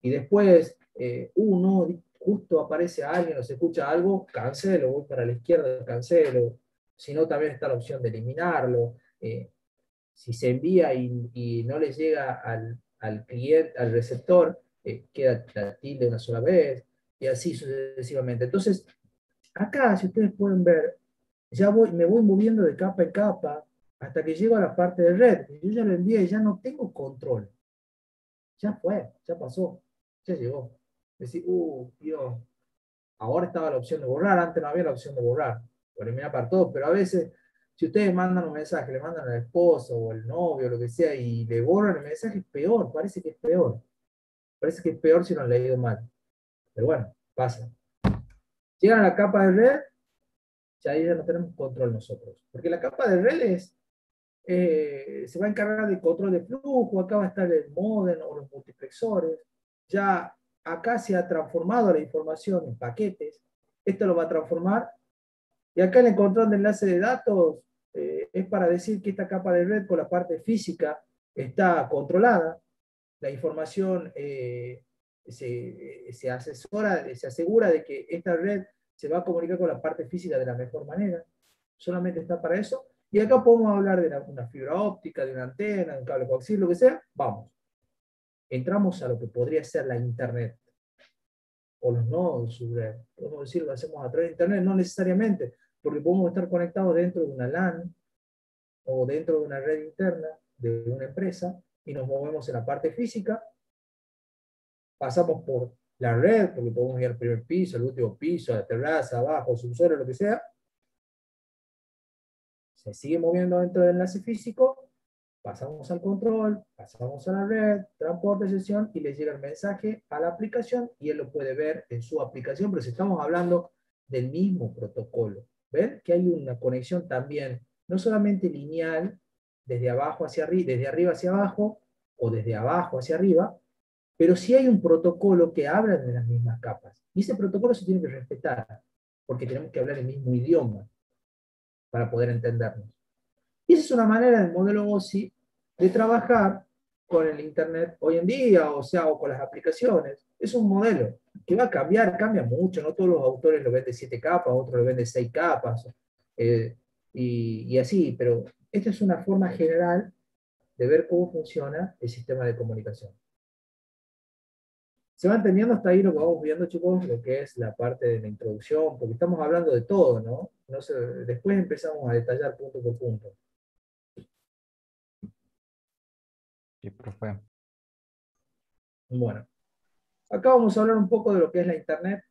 Y después, eh, uno, justo aparece alguien o se escucha algo, cancelo, voy para la izquierda, cancelo. Si no, también está la opción de eliminarlo. Eh, si se envía y, y no le llega al, al cliente, al receptor, eh, queda la tilde una sola vez, y así sucesivamente. Entonces, acá, si ustedes pueden ver, ya voy, me voy moviendo de capa en capa hasta que llego a la parte de red. Yo ya lo envié y ya no tengo control. Ya fue, ya pasó, ya llegó. Decir, uh, Dios, ahora estaba la opción de borrar, antes no había la opción de borrar, o eliminar para todos, pero a veces Si ustedes mandan un mensaje, le mandan al esposo o al novio, lo que sea, y le borran el mensaje, es peor, parece que es peor. Parece que es peor si no han leído mal. Pero bueno, pasa. Llegan a la capa de red, ya ahí ya no tenemos control nosotros. Porque la capa de red es, eh, se va a encargar del control de flujo, acá va a estar el modem o los multiplexores. Ya acá se ha transformado la información en paquetes. Esto lo va a transformar. Y acá el control de enlace de datos eh, es para decir que esta capa de red con la parte física está controlada. La información eh, se, se, asesora, se asegura de que esta red se va a comunicar con la parte física de la mejor manera. Solamente está para eso. Y acá podemos hablar de una, fibra óptica, de una antena, de un cable coaxial, lo que sea. Vamos. Entramos a lo que podría ser la Internet o los nodos de red. Podemos decir lo hacemos a través de Internet, no necesariamente, porque podemos estar conectados dentro de una LAN o dentro de una red interna de una empresa y nos movemos en la parte física, pasamos por la red, porque podemos ir al primer piso, al último piso, a la terraza, abajo, subsuelo, lo que sea, se sigue moviendo dentro del enlace físico, pasamos al control, pasamos a la red, transporte sesión y le llega el mensaje a la aplicación y él lo puede ver en su aplicación, pero si estamos hablando del mismo protocolo. ¿Ven? Que hay una conexión también, no solamente lineal, desde abajo hacia arriba, desde arriba hacia abajo, o desde abajo hacia arriba, pero sí hay un protocolo que habla de las mismas capas. Y ese protocolo se tiene que respetar, porque tenemos que hablar el mismo idioma para poder entendernos. Y esa es una manera del modelo OSI de trabajar con el Internet hoy en día, o sea, o con las aplicaciones. Es un modelo que va a cambiar, cambia mucho, no todos los autores lo ven de 7 capas, otros lo ven de 6 capas, eh, y, y, así, pero esta es una forma general de ver cómo funciona el sistema de comunicación. ¿Se va entendiendo hasta ahí lo que vamos viendo, chicos? Lo que es la parte de la introducción, porque estamos hablando de todo, ¿no? no sé, después empezamos a detallar punto por punto. Sí, profe. Bueno, acá vamos a hablar un poco de lo que es la Internet.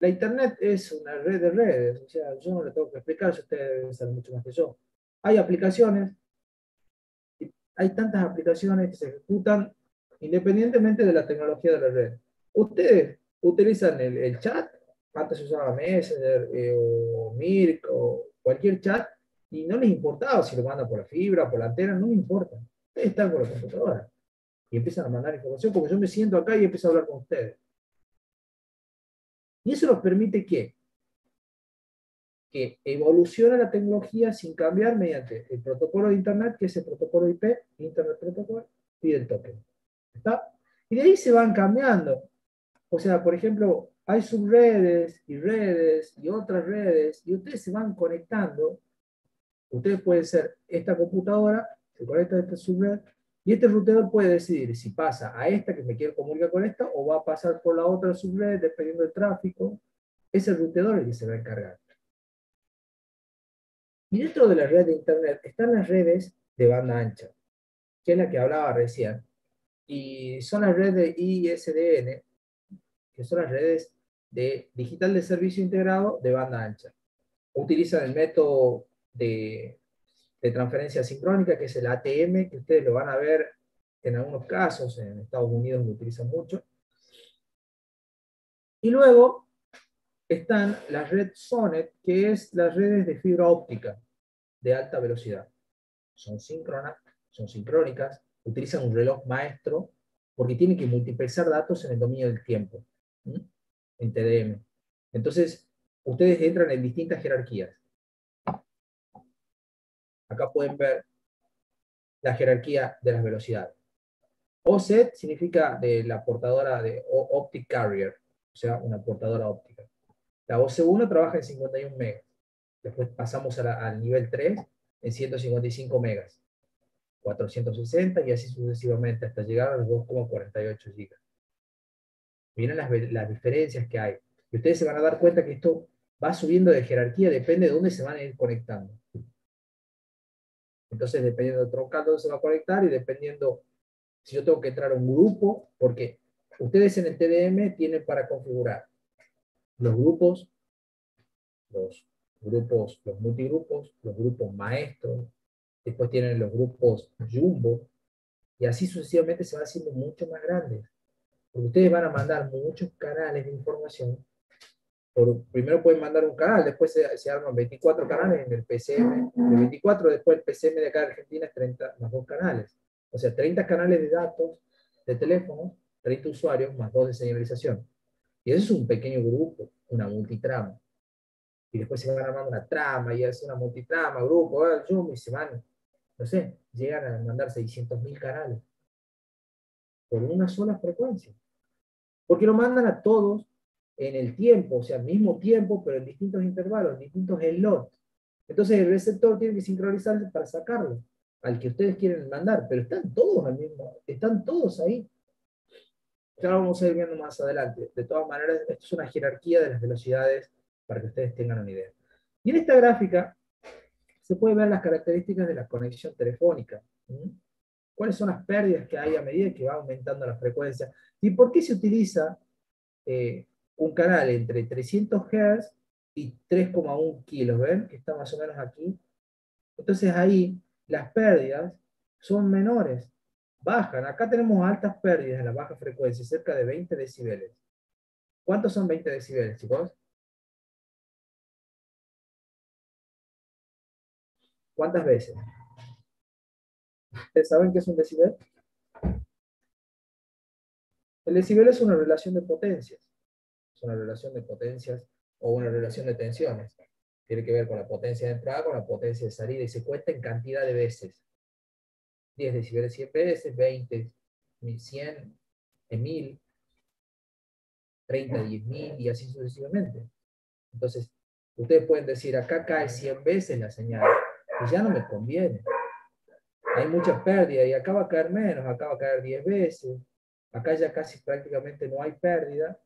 La Internet es una red de redes, o sea, yo no le tengo que explicar, ustedes saben mucho más que yo. Hay aplicaciones, hay tantas aplicaciones que se ejecutan independientemente de la tecnología de la red. Ustedes utilizan el, chat, antes usaba Messenger eh, o Mirk o cualquier chat, y no les importaba si lo mandan por la fibra, por la antena, no les importa. Ustedes están con la computadora y empiezan a mandar información porque yo me siento acá y empiezo a hablar con ustedes. Y eso nos permite que, que evolucione la tecnología sin cambiar mediante el protocolo de Internet, que es el protocolo IP, Internet Protocol, y el token. ¿Está? Y de ahí se van cambiando. O sea, por ejemplo, hay subredes y redes y otras redes, y ustedes se van conectando. Ustedes pueden ser esta computadora, se conecta a esta subred, y este router puede decidir si pasa a esta que me quiero comunicar con esta o va a pasar por la otra subred dependiendo del tráfico. Es el router el que se va a encargar. Y dentro de la red de Internet están las redes de banda ancha, que es la que hablaba recién. Y son las redes de ISDN, que son las redes de digital de servicio integrado de banda ancha. Utilizan el método de de transferencia sincrónica, que es el ATM, que ustedes lo van a ver en algunos casos, en Estados Unidos lo utilizan mucho. Y luego están las red SONET, que es las redes de fibra óptica de alta velocidad. Son síncronas, son sincrónicas, utilizan un reloj maestro porque tienen que multiplexar datos en el dominio del tiempo, en TDM. Entonces, ustedes entran en distintas jerarquías. Acá pueden ver la jerarquía de las velocidades. OSET significa de la portadora de Optic Carrier, o sea, una portadora óptica. La OC1 trabaja en 51 megas. Después pasamos al nivel 3 en 155 megas. 460 y así sucesivamente hasta llegar a los 2,48 gigas. Miren las, las diferencias que hay. Y ustedes se van a dar cuenta que esto va subiendo de jerarquía, depende de dónde se van a ir conectando. Entonces, dependiendo del troncal dónde se va a conectar y dependiendo si yo tengo que entrar a un grupo, porque ustedes en el TDM tienen para configurar los grupos, los grupos, los multigrupos, los grupos maestros, después tienen los grupos jumbo, y así sucesivamente se van haciendo mucho más grandes. Porque ustedes van a mandar muchos canales de información. Por, primero pueden mandar un canal, después se, se, arman 24 canales en el PCM, de 24 después el PCM de acá de Argentina es 30 más dos canales. O sea, 30 canales de datos de teléfono, 30 usuarios más dos de señalización. Y eso es un pequeño grupo, una multitrama. Y después se van armando una trama, y es una multitrama, grupo, Zoom, y se van, no sé, llegan a mandar 600.000 canales por una sola frecuencia. Porque lo mandan a todos en el tiempo, o sea, al mismo tiempo, pero en distintos intervalos, en distintos slots. Entonces el receptor tiene que sincronizarse para sacarlo al que ustedes quieren mandar, pero están todos al mismo, están todos ahí. Ya vamos a ir viendo más adelante. De todas maneras, esto es una jerarquía de las velocidades para que ustedes tengan una idea. Y en esta gráfica se puede ver las características de la conexión telefónica. ¿Cuáles son las pérdidas que hay a medida que va aumentando la frecuencia? ¿Y por qué se utiliza eh, un canal entre 300 Hz y 3,1 kilos? ¿Ven? Que está más o menos aquí. Entonces ahí las pérdidas son menores, bajan. Acá tenemos altas pérdidas en la baja frecuencia, cerca de 20 decibeles. ¿Cuántos son 20 decibeles, chicos? ¿Cuántas veces? ¿Ustedes saben qué es un decibel? El decibel es una relación de potencias. Es una relación de potencias o una relación de tensiones. Tiene que ver con la potencia de entrada, con la potencia de salida, y se cuenta en cantidad de veces. 10 decibeles 100 veces, 20, 100, en 1000, 30, 10.000 y así sucesivamente. Entonces, ustedes pueden decir, acá cae 100 veces la señal, y ya no me conviene. Hay mucha pérdida y acá va a caer menos, acá va a caer 10 veces, acá ya casi prácticamente no hay pérdida,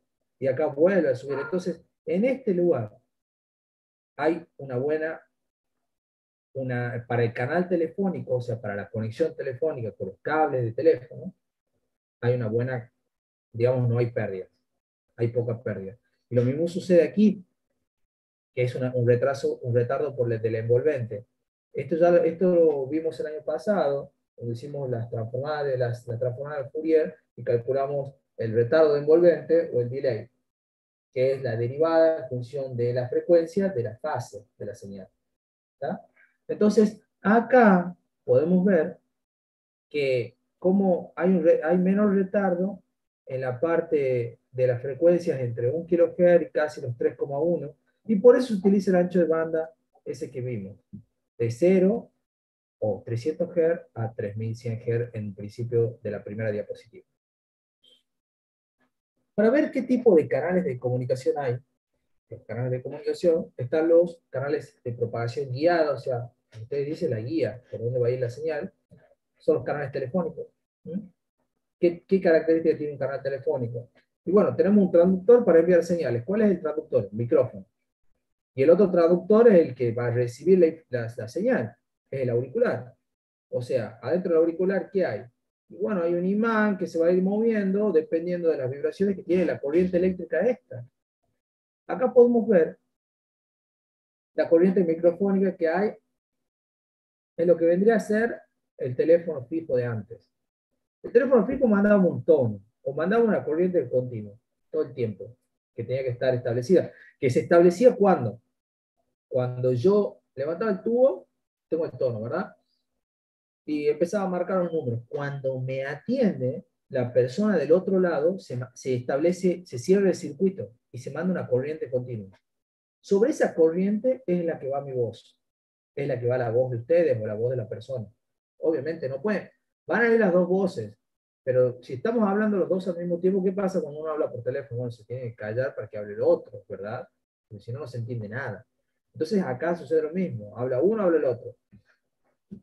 y acá vuelve a subir. Entonces, en este lugar, hay una buena, una, para el canal telefónico, o sea, para la conexión telefónica con los cables de teléfono, hay una buena, digamos, no hay pérdidas, hay pocas pérdidas. Y lo mismo sucede aquí, que es un retraso, un retardo por el envolvente. Esto, ya, esto lo vimos el año pasado, cuando hicimos las transformadas de, las, la de Fourier y calculamos el retardo de envolvente o el delay que es la derivada en función de la frecuencia de la fase de la señal. Entonces, acá podemos ver que como hay, menor retardo en la parte de las frecuencias entre 1 kHz y casi los 3,1, y por eso se utiliza el ancho de banda ese que vimos, de 0 o 300 Hz a 3100 Hz en principio de la primera diapositiva. Para ver qué tipo de canales de comunicación hay, los canales de comunicación, están los canales de propagación guiada, o sea, ustedes dicen la guía, por dónde va a ir la señal, son los canales telefónicos. ¿Qué, ¿Qué, características tiene un canal telefónico? Y bueno, tenemos un traductor para enviar señales. ¿Cuál es el traductor? El micrófono. Y el otro traductor es el que va a recibir la, la, la señal, es el auricular. O sea, adentro del auricular, ¿qué hay? Y bueno, hay un imán que se va a ir moviendo dependiendo de las vibraciones que tiene la corriente eléctrica esta. Acá podemos ver la corriente microfónica que hay en lo que vendría a ser el teléfono fijo de antes. El teléfono fijo mandaba un tono o mandaba una corriente continua todo el tiempo que tenía que estar establecida. Que se establecía cuando? Cuando yo levantaba el tubo, tengo el tono, ¿verdad? Y empezaba a marcar los números. Cuando me atiende, la persona del otro lado se, se, establece, se cierra el circuito y se manda una corriente continua. Sobre esa corriente es la que va mi voz, es la que va la voz de ustedes o la voz de la persona. Obviamente no pueden, van a ir las dos voces, pero si estamos hablando los dos al mismo tiempo, ¿qué pasa cuando uno habla por teléfono? Bueno, se tiene que callar para que hable el otro, ¿verdad? Porque si no, no se entiende nada. Entonces acá sucede lo mismo, habla uno, habla el otro.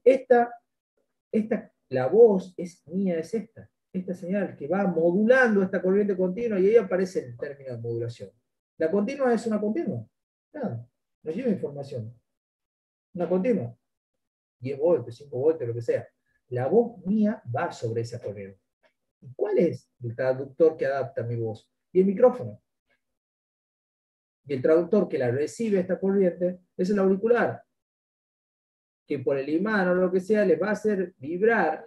Esta esta, la voz es mía, es esta, esta señal que va modulando esta corriente continua y ahí aparece el término de modulación. La continua es una continua. Nada, nos lleva información. Una continua. 10 voltios, 5 voltios, lo que sea. La voz mía va sobre esa corriente. ¿Y cuál es el traductor que adapta mi voz? Y el micrófono. Y el traductor que la recibe esta corriente es el auricular, que por el imán o lo que sea les va a hacer vibrar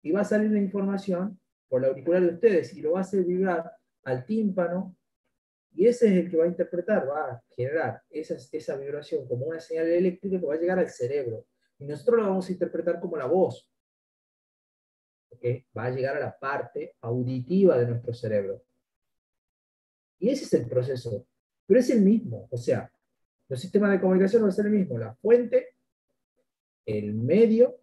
y va a salir la información por el auricular de ustedes y lo va a hacer vibrar al tímpano y ese es el que va a interpretar, va a generar esa, esa vibración como una señal eléctrica que va a llegar al cerebro. Y nosotros lo vamos a interpretar como la voz. ¿okay? Va a llegar a la parte auditiva de nuestro cerebro. Y ese es el proceso. Pero es el mismo. O sea, los sistemas de comunicación van a ser el mismo. La fuente, el medio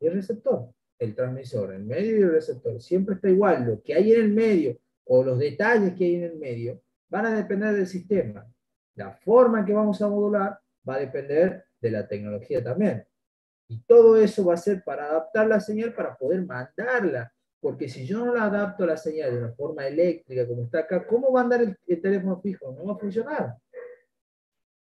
y el receptor. El transmisor, el medio y el receptor. Siempre está igual. Lo que hay en el medio o los detalles que hay en el medio van a depender del sistema. La forma en que vamos a modular va a depender de la tecnología también. Y todo eso va a ser para adaptar la señal para poder mandarla. Porque si yo no la adapto a la señal de una forma eléctrica como está acá, ¿cómo va a andar el, teléfono fijo? No va a funcionar.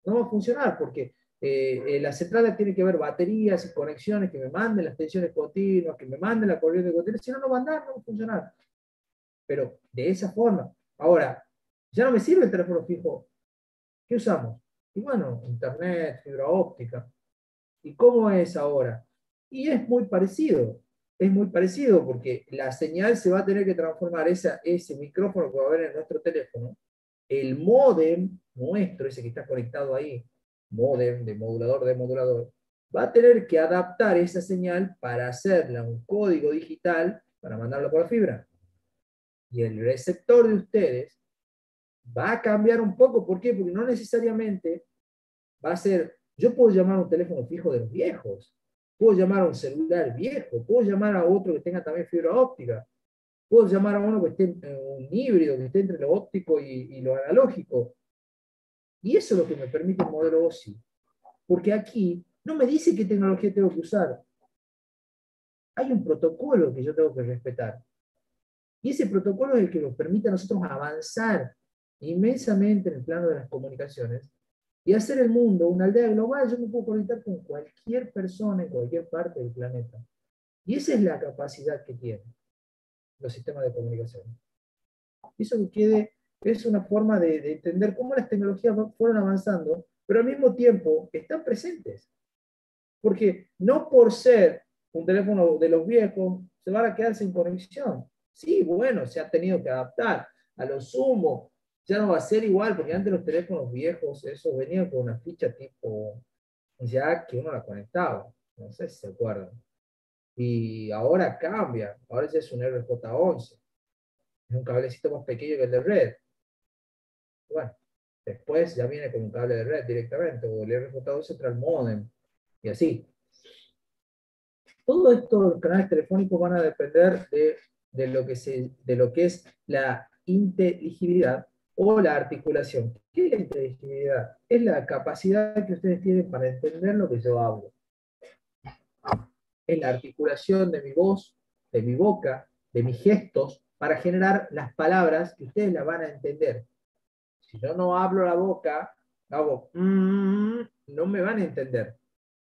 No va a funcionar porque eh, la central tiene que ver baterías y conexiones que me manden las tensiones continuas, que me manden la corriente continua. Si no, no va a andar, no va a funcionar. Pero de esa forma. Ahora, ya no me sirve el teléfono fijo. ¿Qué usamos? Y bueno, internet, fibra óptica. ¿Y cómo es ahora? Y es muy parecido. Es muy parecido porque la señal se va a tener que transformar, esa, ese micrófono que va a haber en nuestro teléfono, el modem nuestro, ese que está conectado ahí, modem de modulador de modulador, va a tener que adaptar esa señal para hacerla un código digital para mandarlo por la fibra. Y el receptor de ustedes va a cambiar un poco. ¿Por qué? Porque no necesariamente va a ser, yo puedo llamar a un teléfono fijo de los viejos, puedo llamar a un celular viejo, puedo llamar a otro que tenga también fibra óptica, puedo llamar a uno que esté un híbrido, que esté entre lo óptico y, lo analógico. Y eso es lo que me permite el modelo OSI. Porque aquí no me dice qué tecnología tengo que usar. Hay un protocolo que yo tengo que respetar. Y ese protocolo es el que nos permite a nosotros avanzar inmensamente en el plano de las comunicaciones y hacer el mundo una aldea global. Yo me puedo conectar con cualquier persona en cualquier parte del planeta. Y esa es la capacidad que tienen los sistemas de comunicación. Eso que quede es una forma de, de entender cómo las tecnologías fueron avanzando, pero al mismo tiempo están presentes. Porque no por ser un teléfono de los viejos se van a quedar sin conexión. Sí, bueno, se ha tenido que adaptar. A lo sumo, ya no va a ser igual, porque antes los teléfonos viejos, eso venía con una ficha tipo ya que uno la conectaba. No sé si se acuerdan. Y ahora cambia. Ahora ya es un RJ11. Es un cablecito más pequeño que el de red. Bueno, después ya viene con un cable de red directamente, o el RJ12 trae el modem, y así. Todo esto, los canales telefónicos van a depender de, de, lo, que se, de lo que es la inteligibilidad o la articulación. ¿Qué es la inteligibilidad? Es la capacidad que ustedes tienen para entender lo que yo hablo. Es la articulación de mi voz, de mi boca, de mis gestos, para generar las palabras que ustedes las van a entender. Si yo no hablo la boca, hago, mm", no me van a entender.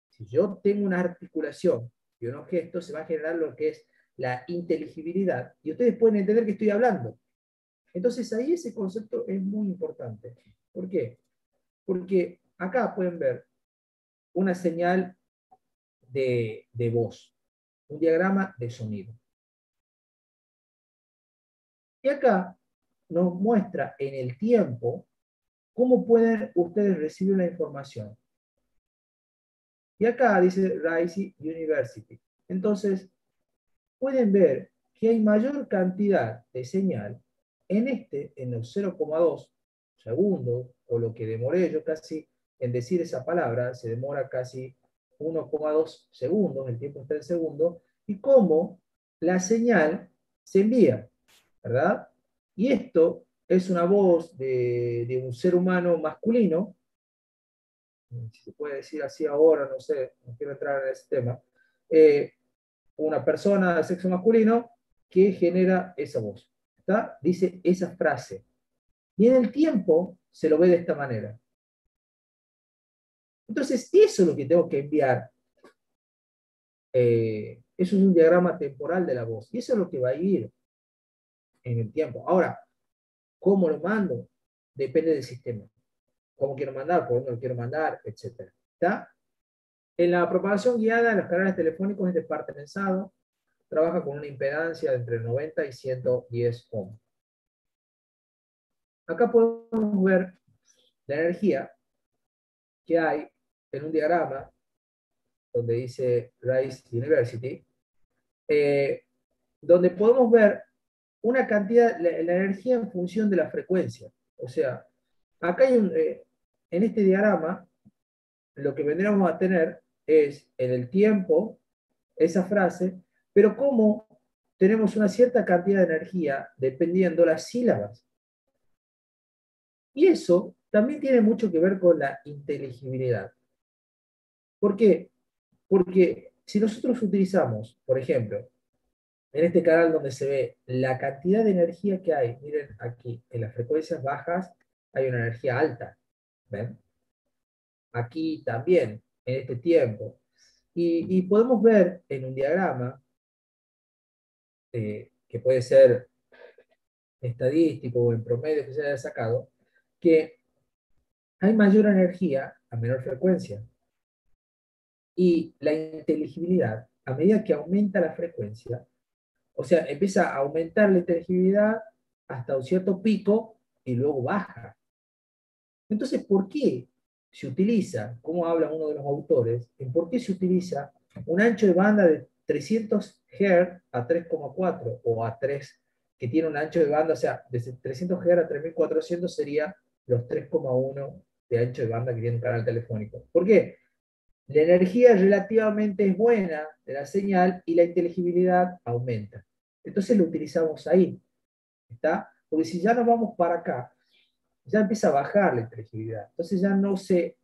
Si yo tengo una articulación y unos gestos, se va a generar lo que es la inteligibilidad. Y ustedes pueden entender que estoy hablando. Entonces ahí ese concepto es muy importante. ¿Por qué? Porque acá pueden ver una señal de, voz, un diagrama de sonido. Y acá nos muestra en el tiempo cómo pueden ustedes recibir la información. Y acá dice Rice University. Entonces, pueden ver que hay mayor cantidad de señal en este, en los 0,2 segundos, o lo que demoré yo casi en decir esa palabra, se demora casi 1,2 segundos, el tiempo está en segundo, y cómo la señal se envía, ¿verdad? Y esto es una voz de, un ser humano masculino, si se puede decir así ahora, no sé, no quiero entrar en ese tema, eh, una persona de sexo masculino que genera esa voz dice esa frase. Y en el tiempo se lo ve de esta manera. Entonces, eso es lo que tengo que enviar. Eh, eso es un diagrama temporal de la voz. Y eso es lo que va a ir en el tiempo. Ahora, ¿cómo lo mando? Depende del sistema. cómo quiero mandar, por dónde lo quiero mandar, etc. ¿Está? En la propagación guiada de los canales telefónicos es de parte pensado, trabaja con una impedancia de entre 90 y 110 ohms. Acá podemos ver la energía que hay en un diagrama donde dice Rice University, eh, donde podemos ver una cantidad, la, energía en función de la frecuencia. O sea, acá eh, en este diagrama, lo que vendríamos a tener es en el tiempo esa frase, pero cómo tenemos una cierta cantidad de energía dependiendo las sílabas. Y eso también tiene mucho que ver con la inteligibilidad. ¿Por qué? Porque si nosotros utilizamos, por ejemplo, en este canal donde se ve la cantidad de energía que hay, miren aquí, en las frecuencias bajas hay una energía alta. ¿Ven? Aquí también, en este tiempo. Y, podemos ver en un diagrama, eh, que puede ser estadístico o en promedio que se haya sacado, que hay mayor energía a menor frecuencia. Y la inteligibilidad, a medida que aumenta la frecuencia, o sea, empieza a aumentar la inteligibilidad hasta un cierto pico y luego baja. Entonces, ¿por qué se utiliza, como habla uno de los autores, en por qué se utiliza un ancho de banda de 300 Hz a 3,4 o a 3, que tiene un ancho de banda, o sea, de 300 Hz a 3400 sería los 3,1 de ancho de banda que tiene un canal telefónico. ¿Por qué? La energía relativamente es buena de la señal y la inteligibilidad aumenta. Entonces lo utilizamos ahí. ¿Está? Porque si ya nos vamos para acá, ya empieza a bajar la inteligibilidad. Entonces ya no se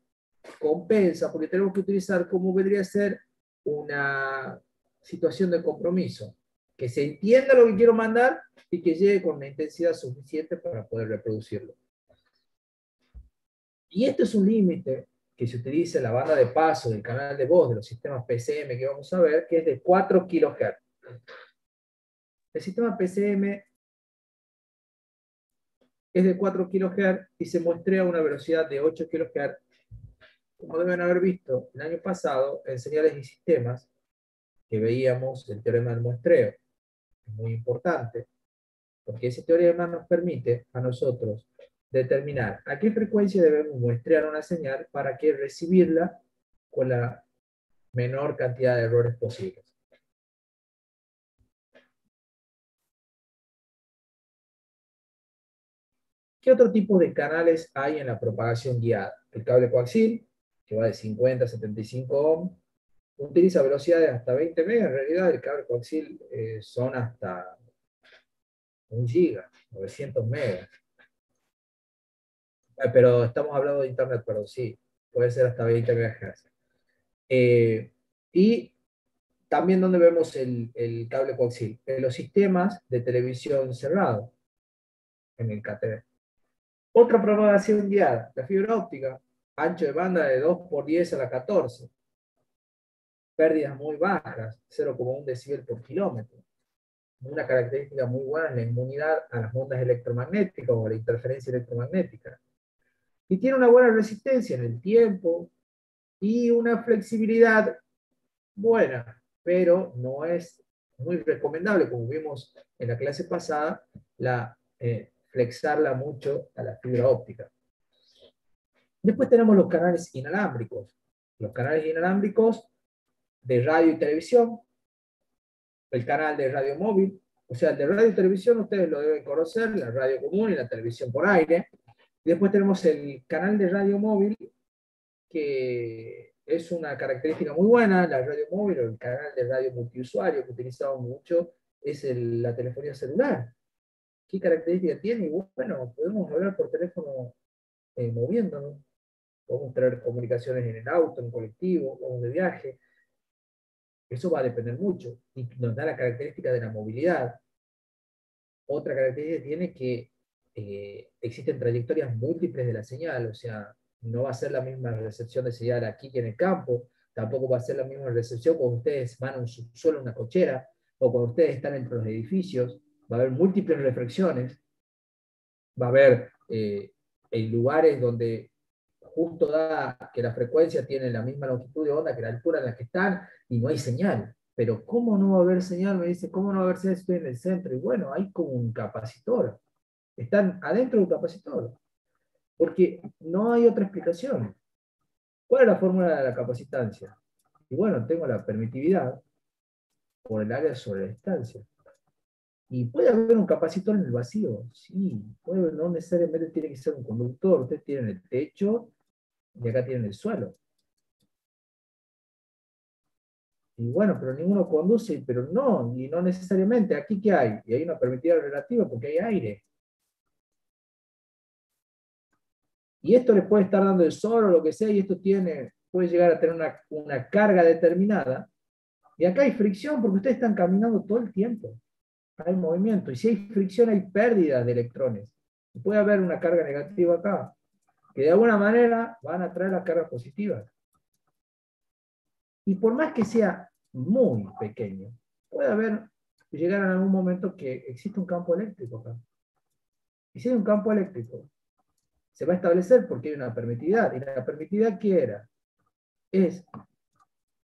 compensa porque tenemos que utilizar como vendría a ser una situación de compromiso. Que se entienda lo que quiero mandar y que llegue con una intensidad suficiente para poder reproducirlo. Y esto es un límite que se utiliza en la banda de paso del canal de voz de los sistemas PCM que vamos a ver, que es de 4 kHz. El sistema PCM es de 4 kHz y se muestra a una velocidad de 8 kHz. Como deben haber visto el año pasado en señales y sistemas, que veíamos el teorema del muestreo. Es muy importante, porque ese teorema nos permite a nosotros determinar a qué frecuencia debemos muestrear una señal para que recibirla con la menor cantidad de errores posibles. ¿Qué otro tipo de canales hay en la propagación guiada? El cable coaxil, que va de 50 a 75 ohm, utiliza velocidades hasta 20 megas. En realidad, el cable coaxil eh, son hasta 1 giga, 900 megas. Eh, pero estamos hablando de Internet, pero sí, puede ser hasta 20 MHz. Eh, y también donde vemos el, el, cable coaxil, en los sistemas de televisión cerrado, en el KTV. Otra propagación guiada, la fibra óptica, ancho de banda de 2 por 10 a la 14. Pérdidas muy bajas, 0,1 decibel por kilómetro. Una característica muy buena es la inmunidad a las ondas electromagnéticas o a la interferencia electromagnética y tiene una buena resistencia en el tiempo y una flexibilidad buena, pero no es muy recomendable, como vimos en la clase pasada, la, eh, flexarla mucho a la fibra óptica. Después tenemos los canales inalámbricos. Los canales inalámbricos de radio y televisión, el canal de radio móvil, o sea, el de radio y televisión ustedes lo deben conocer, la radio común y la televisión por aire. Después tenemos el canal de radio móvil, que es una característica muy buena, la radio móvil o el canal de radio multiusuario que utilizamos mucho, es la telefonía celular. ¿Qué característica tiene? bueno, podemos hablar por teléfono eh, moviéndonos, podemos tener comunicaciones en el auto, en colectivo, o de viaje. Eso va a depender mucho y nos da la característica de la movilidad. Otra característica tiene que eh, existen trayectorias múltiples de la señal, o sea, no va a ser la misma recepción de señal aquí que en el campo, tampoco va a ser la misma recepción cuando ustedes van a un subsuelo, una cochera, o cuando ustedes están entre los edificios, va a haber múltiples reflexiones, va a haber eh, en lugares donde justo da que la frecuencia tiene la misma longitud de onda que la altura en la que están y no hay señal. Pero ¿cómo no va a haber señal? Me dice, ¿cómo no va a haber señal? Estoy en el centro. Y bueno, hay como un capacitor. Están adentro de un capacitor. Porque no hay otra explicación. ¿Cuál es la fórmula de la capacitancia? Y bueno, tengo la permitividad por el área sobre la distancia. Y puede haber un capacitor en el vacío, sí, puede, no necesariamente tiene que ser un conductor, ustedes tienen el techo y acá tienen el suelo. Y bueno, pero ninguno conduce, pero no, y no necesariamente. ¿Aquí qué hay? Y hay una permitida relativa porque hay aire. Y esto le puede estar dando el sol o lo que sea, y esto tiene, puede llegar a tener una, una carga determinada. Y acá hay fricción porque ustedes están caminando todo el tiempo. Hay movimiento. Y si hay fricción, hay pérdida de electrones. puede haber una carga negativa acá, que de alguna manera van a traer las cargas positivas. Y por más que sea muy pequeño, puede haber, llegar en algún momento que existe un campo eléctrico acá. Y si hay un campo eléctrico, se va a establecer porque hay una permitividad. ¿Y la permitividad qué era? Es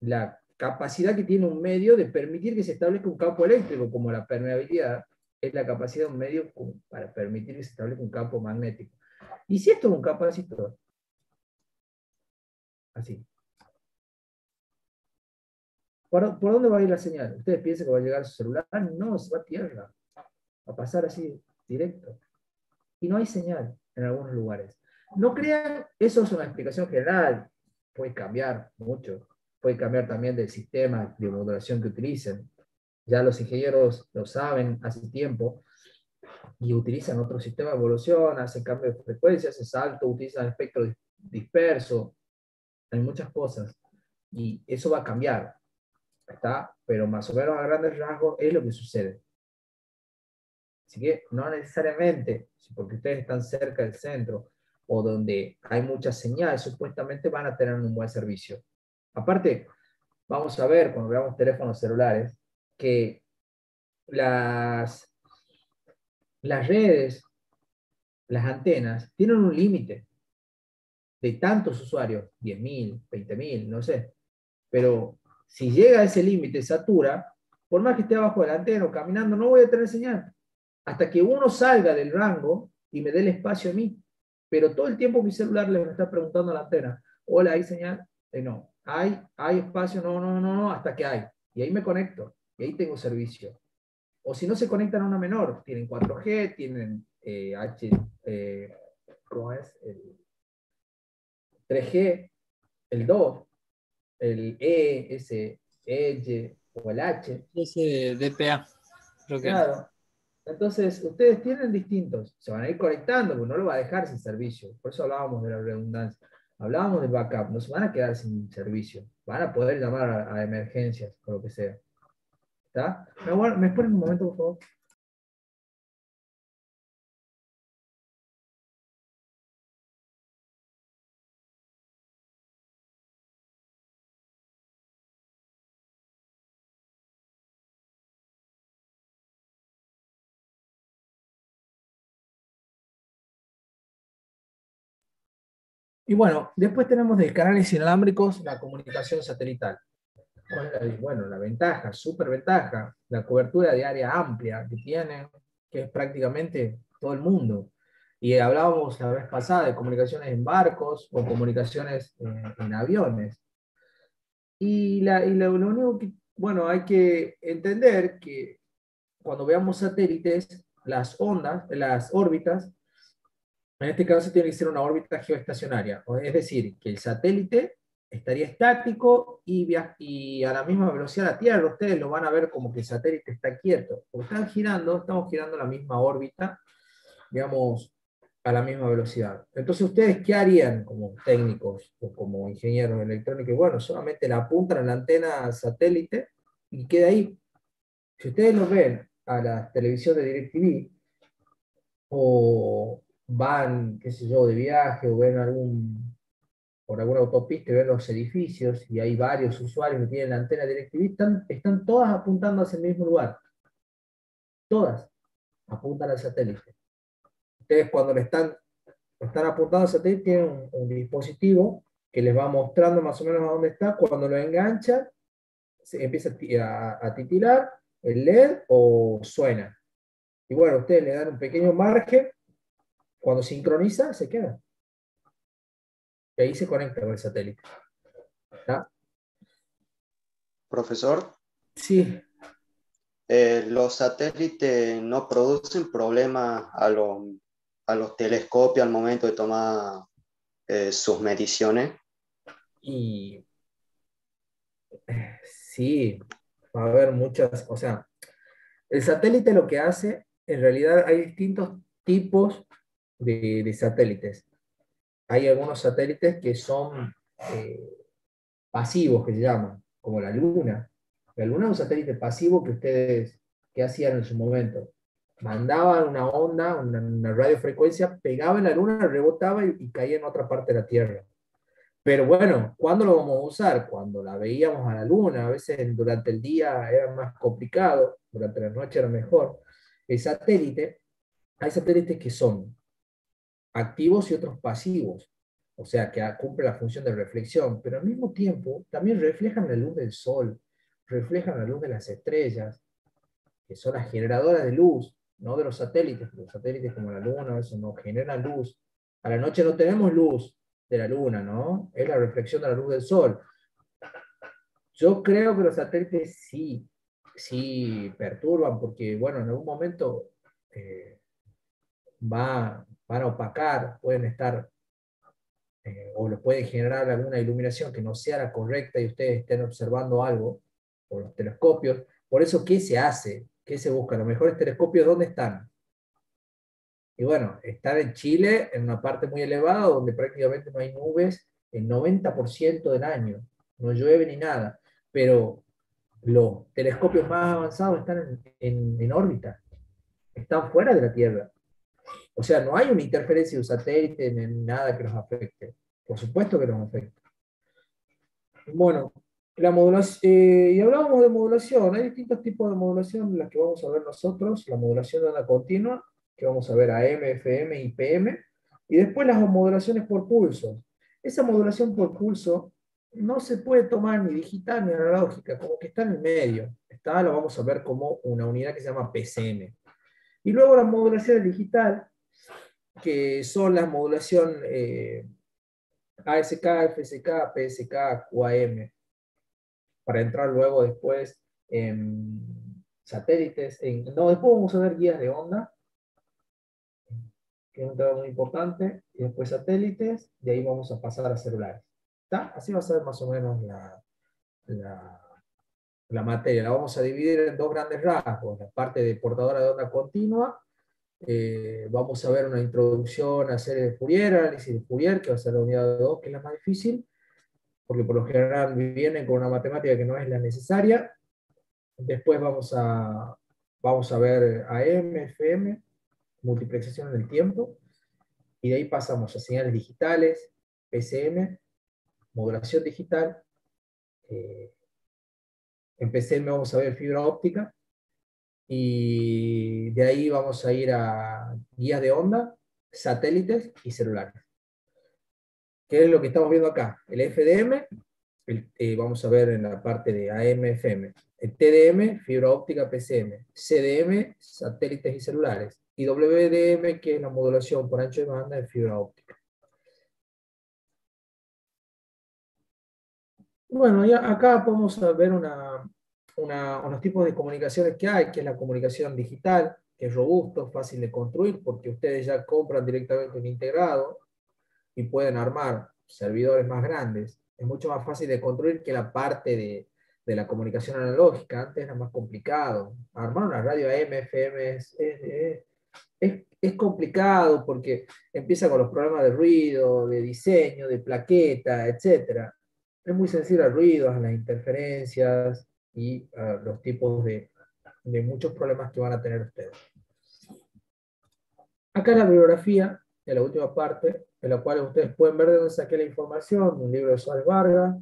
la capacidad que tiene un medio de permitir que se establezca un campo eléctrico, como la permeabilidad, es la capacidad de un medio para permitir que se establezca un campo magnético. Y si esto es un capacitor, así, ¿Por, dónde va a ir la señal? ¿Ustedes piensan que va a llegar a su celular? No, se va a tierra. Va a pasar así, directo. Y no hay señal en algunos lugares. No crean, eso es una explicación general. Puede cambiar mucho. Puede cambiar también del sistema de modulación que utilicen. Ya los ingenieros lo saben hace tiempo y utilizan otro sistema de evolución, hacen cambio de frecuencia, hacen salto, utilizan espectro disperso. Hay muchas cosas. Y eso va a cambiar ¿está? Pero más o menos a grandes rasgos es lo que sucede. Así que no necesariamente, porque ustedes están cerca del centro o donde hay muchas señales, supuestamente van a tener un buen servicio. Aparte, vamos a ver cuando veamos teléfonos celulares que las, las redes, las antenas, tienen un límite de tantos usuarios, 10.000, 20.000, no sé, pero si llega a ese límite, satura, por más que esté abajo de la antena o caminando, no voy a tener señal. Hasta que uno salga del rango y me dé el espacio a mí. Pero todo el tiempo mi celular le está preguntando a la antena, hola, ¿hay señal? Eh, no. ¿Hay, ¿Hay espacio? No, no, no, no, hasta que hay. Y ahí me conecto. Y ahí tengo servicio. O si no se conectan a una menor, tienen 4G, tienen eh, H, eh, ¿cómo es? El 3G, el 2, el E, ese Edge o el H. Ese DPA. Claro. Entonces, ustedes tienen distintos, se van a ir conectando, porque no lo va a dejar sin servicio. Por eso hablábamos de la redundancia. Hablábamos del backup, no se van a quedar sin servicio. Van a poder llamar a, emergencias o lo que sea. ¿Está? ¿Me, ¿Me un momento, por favor? Y bueno, después tenemos de canales inalámbricos la comunicación satelital. Bueno, la ventaja, súper ventaja, la cobertura de área amplia que tiene, que es prácticamente todo el mundo. Y hablábamos la vez pasada de comunicaciones en barcos o comunicaciones en, aviones. Y, la, y lo, único que, bueno, hay que entender que cuando veamos satélites, las ondas, las órbitas, en este caso tiene que ser una órbita geoestacionaria, es decir, que el satélite estaría estático y, y a la misma velocidad de Tierra. Ustedes lo van a ver como que el satélite está quieto. Porque están girando, estamos girando la misma órbita, digamos, a la misma velocidad. Entonces, ¿ustedes qué harían como técnicos o como ingenieros electrónicos? Bueno, solamente la apuntan a la antena satélite y queda ahí. Si ustedes lo ven a la televisión de DirecTV o, van, qué sé yo, de viaje o ven algún, por alguna autopista y ven los edificios y hay varios usuarios que tienen la antena DirecTV, están, están todas apuntando hacia el mismo lugar. Todas apuntan al satélite. Ustedes cuando le están están apuntando al satélite, tienen un, un dispositivo que les va mostrando más o menos a dónde está. Cuando lo enganchan, se empieza a a titilar el LED o suena. Y bueno, ustedes le dan un pequeño margen, cuando sincroniza, se queda. Y ahí se conecta con el satélite. ¿Está? Profesor, Sí, eh, los satélites no producen problemas a, los- a los telescopios al momento de tomar eh, sus mediciones. y sí, va a haber muchas, o sea, el satélite lo que hace, en realidad hay distintos tipos de, satélites. Hay algunos satélites que son eh, pasivos, que se llaman, como la Luna. La Luna es un satélite pasivo que ustedes, ¿qué hacían en su momento? Mandaban una onda, una, una radiofrecuencia, pegaba en la Luna, rebotaba y, y caía en otra parte de la Tierra. Pero bueno, ¿cuándo lo vamos a usar? Cuando la veíamos a la luna, a veces durante el día era más complicado, durante la noche era mejor. El satélite, hay satélites que son activos y otros pasivos, o sea, que cumplen la función de reflexión, pero al mismo tiempo también reflejan la luz del sol, reflejan la luz de las estrellas, que son las generadoras de luz, no de los satélites, los satélites como la luna, eso no generan luz. A la noche no tenemos luz, de la luna, ¿no? Es la reflexión de la luz del sol. Yo creo que los satélites sí, sí perturban, porque, bueno, en algún momento eh, va, van a opacar, pueden estar, eh, o les pueden generar alguna iluminación que no sea la correcta y ustedes estén observando algo por los telescopios. Por eso, ¿qué se hace? ¿Qué se busca? Los mejores telescopios, ¿dónde están? Y bueno, estar en Chile, en una parte muy elevada, donde prácticamente no hay nubes el 90% del año, no llueve ni nada, pero los telescopios más avanzados están en, en órbita, están fuera de la Tierra. O sea, no hay una interferencia de un satélite ni nada que nos afecte. Por supuesto que nos afecta. Bueno, la modulación, eh, y hablábamos de modulación, hay distintos tipos de modulación, las que vamos a ver nosotros, la modulación de onda continua, que vamos a ver AM, FM y PM, y después las modulaciones por pulso. Esa modulación por pulso no se puede tomar ni digital ni analógica, como que está en el medio. Está, lo vamos a ver como una unidad que se llama PCM. Y luego la modulación digital, que son la modulación eh, ASK, FSK, PSK, QAM, para entrar luego después en satélites. No, después vamos a ver guías de onda, que es un tema muy importante, y después satélites, de ahí vamos a pasar a celulares. ¿Está? Así va a ser más o menos la, la, la, materia. La vamos a dividir en dos grandes rasgos, la parte de portadora de onda continua, eh, vamos a ver una introducción a series de Fourier, análisis de Fourier, que va a ser la unidad de 2, que es la más difícil, porque por lo general vienen con una matemática que no es la necesaria. Después vamos a, vamos a ver AM, FM, multiplexación en el tiempo, y de ahí pasamos a señales digitales, PCM, modulación digital, eh, en PCM vamos a ver fibra óptica, y de ahí vamos a ir a guías de onda, satélites y celulares. ¿Qué es lo que estamos viendo acá? El FDM, el, eh, vamos a ver en la parte de AM, FM, el TDM, fibra óptica, PCM, CDM, satélites y celulares, y WDM, que es la modulación por ancho de banda de fibra óptica. Bueno, acá podemos ver una, una, unos tipos de comunicaciones que hay, que es la comunicación digital, que es robusto, fácil de construir, porque ustedes ya compran directamente un integrado y pueden armar servidores más grandes. Es mucho más fácil de construir que la parte de, de la comunicación analógica. Antes era más complicado. Armar una radio AM, FM es, es, complicado porque empieza con los problemas de ruido, de diseño, de plaqueta, etc. Es muy sensible al ruido, a las interferencias, y uh, los tipos de, de, muchos problemas que van a tener ustedes. Acá la bibliografía de la última parte, en la cual ustedes pueden ver de dónde saqué la información, un libro de Suárez Vargas,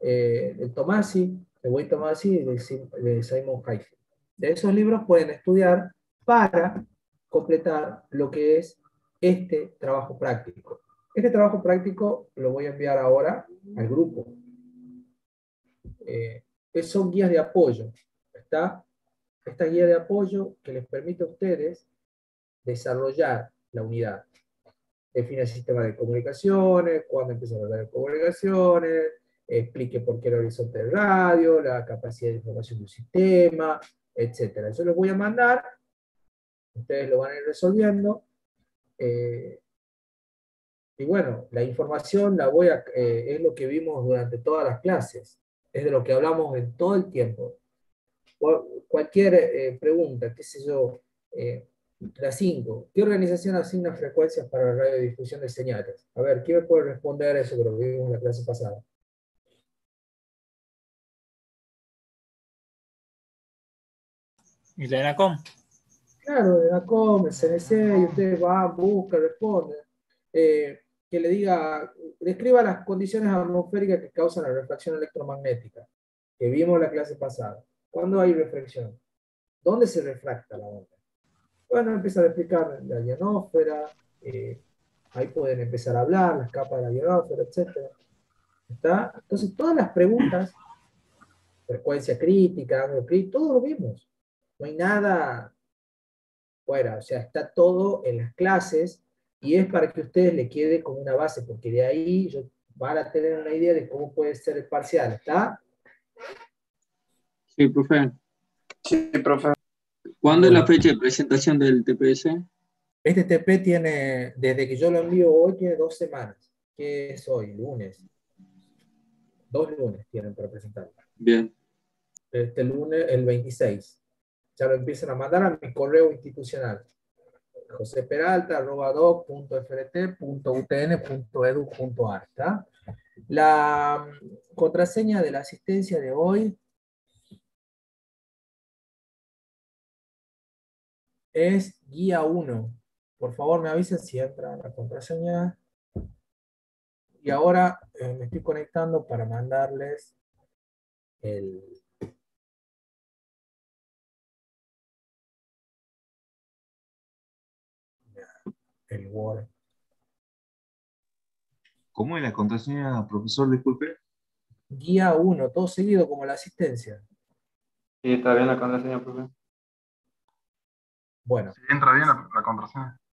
eh, de Tomasi, de Wayne Tomasi y de, de Simon Heifel. De esos libros pueden estudiar para completar lo que es este trabajo práctico. Este trabajo práctico lo voy a enviar ahora al grupo. Eh, son guías de apoyo. ¿está? Esta guía de apoyo que les permite a ustedes desarrollar la unidad. Define el sistema de comunicaciones, cuándo empieza a hablar de comunicaciones, explique por qué el horizonte de radio, la capacidad de información del sistema, etc. Eso les voy a mandar, ustedes lo van a ir resolviendo. Eh, y bueno, la información la voy a, eh, es lo que vimos durante todas las clases, es de lo que hablamos en todo el tiempo. Cualquier eh, pregunta, qué sé yo, la 5. ¿Qué organización asigna frecuencias para la radiodifusión de señales? A ver, ¿quién me puede responder a eso que lo vimos en la clase pasada? ¿Y la ENACOM? Claro, la ENACOM, el CNC, y ustedes van, buscan, responden. Eh, que le diga, describa las condiciones atmosféricas que causan la refracción electromagnética, que vimos la clase pasada. ¿Cuándo hay reflexión? ¿Dónde se refracta la onda? Bueno, empieza a explicar la ionósfera, eh, ahí pueden empezar a hablar, las capas de la ionósfera, etc. ¿Está? Entonces, todas las preguntas, frecuencia crítica, ángulo crítico, todo lo vimos. No hay nada fuera, o sea, está todo en las clases y es para que ustedes le quede como una base, porque de ahí yo, van a tener una idea de cómo puede ser el parcial, ¿está? Sí, profe. Sí, profe. ¿Cuándo es la fecha de presentación del TPS? Este TP tiene, desde que yo lo envío hoy, tiene dos semanas. ¿Qué es hoy? Lunes. Dos lunes tienen para presentarlo. Bien. Este lunes, el 26 ya lo empiezan a mandar a mi correo institucional joseperalta.doc.frt.utn.edu.ar. La mm, contraseña de la asistencia de hoy es guía 1. Por favor, me avisen si entra la contraseña. Y ahora eh, me estoy conectando para mandarles el, el Word. ¿Cómo es la contraseña, profesor? Disculpe. Guía 1, todo seguido como la asistencia. Sí, está bien la contraseña, profe. Bueno. Sí, entra bien la, contraseña.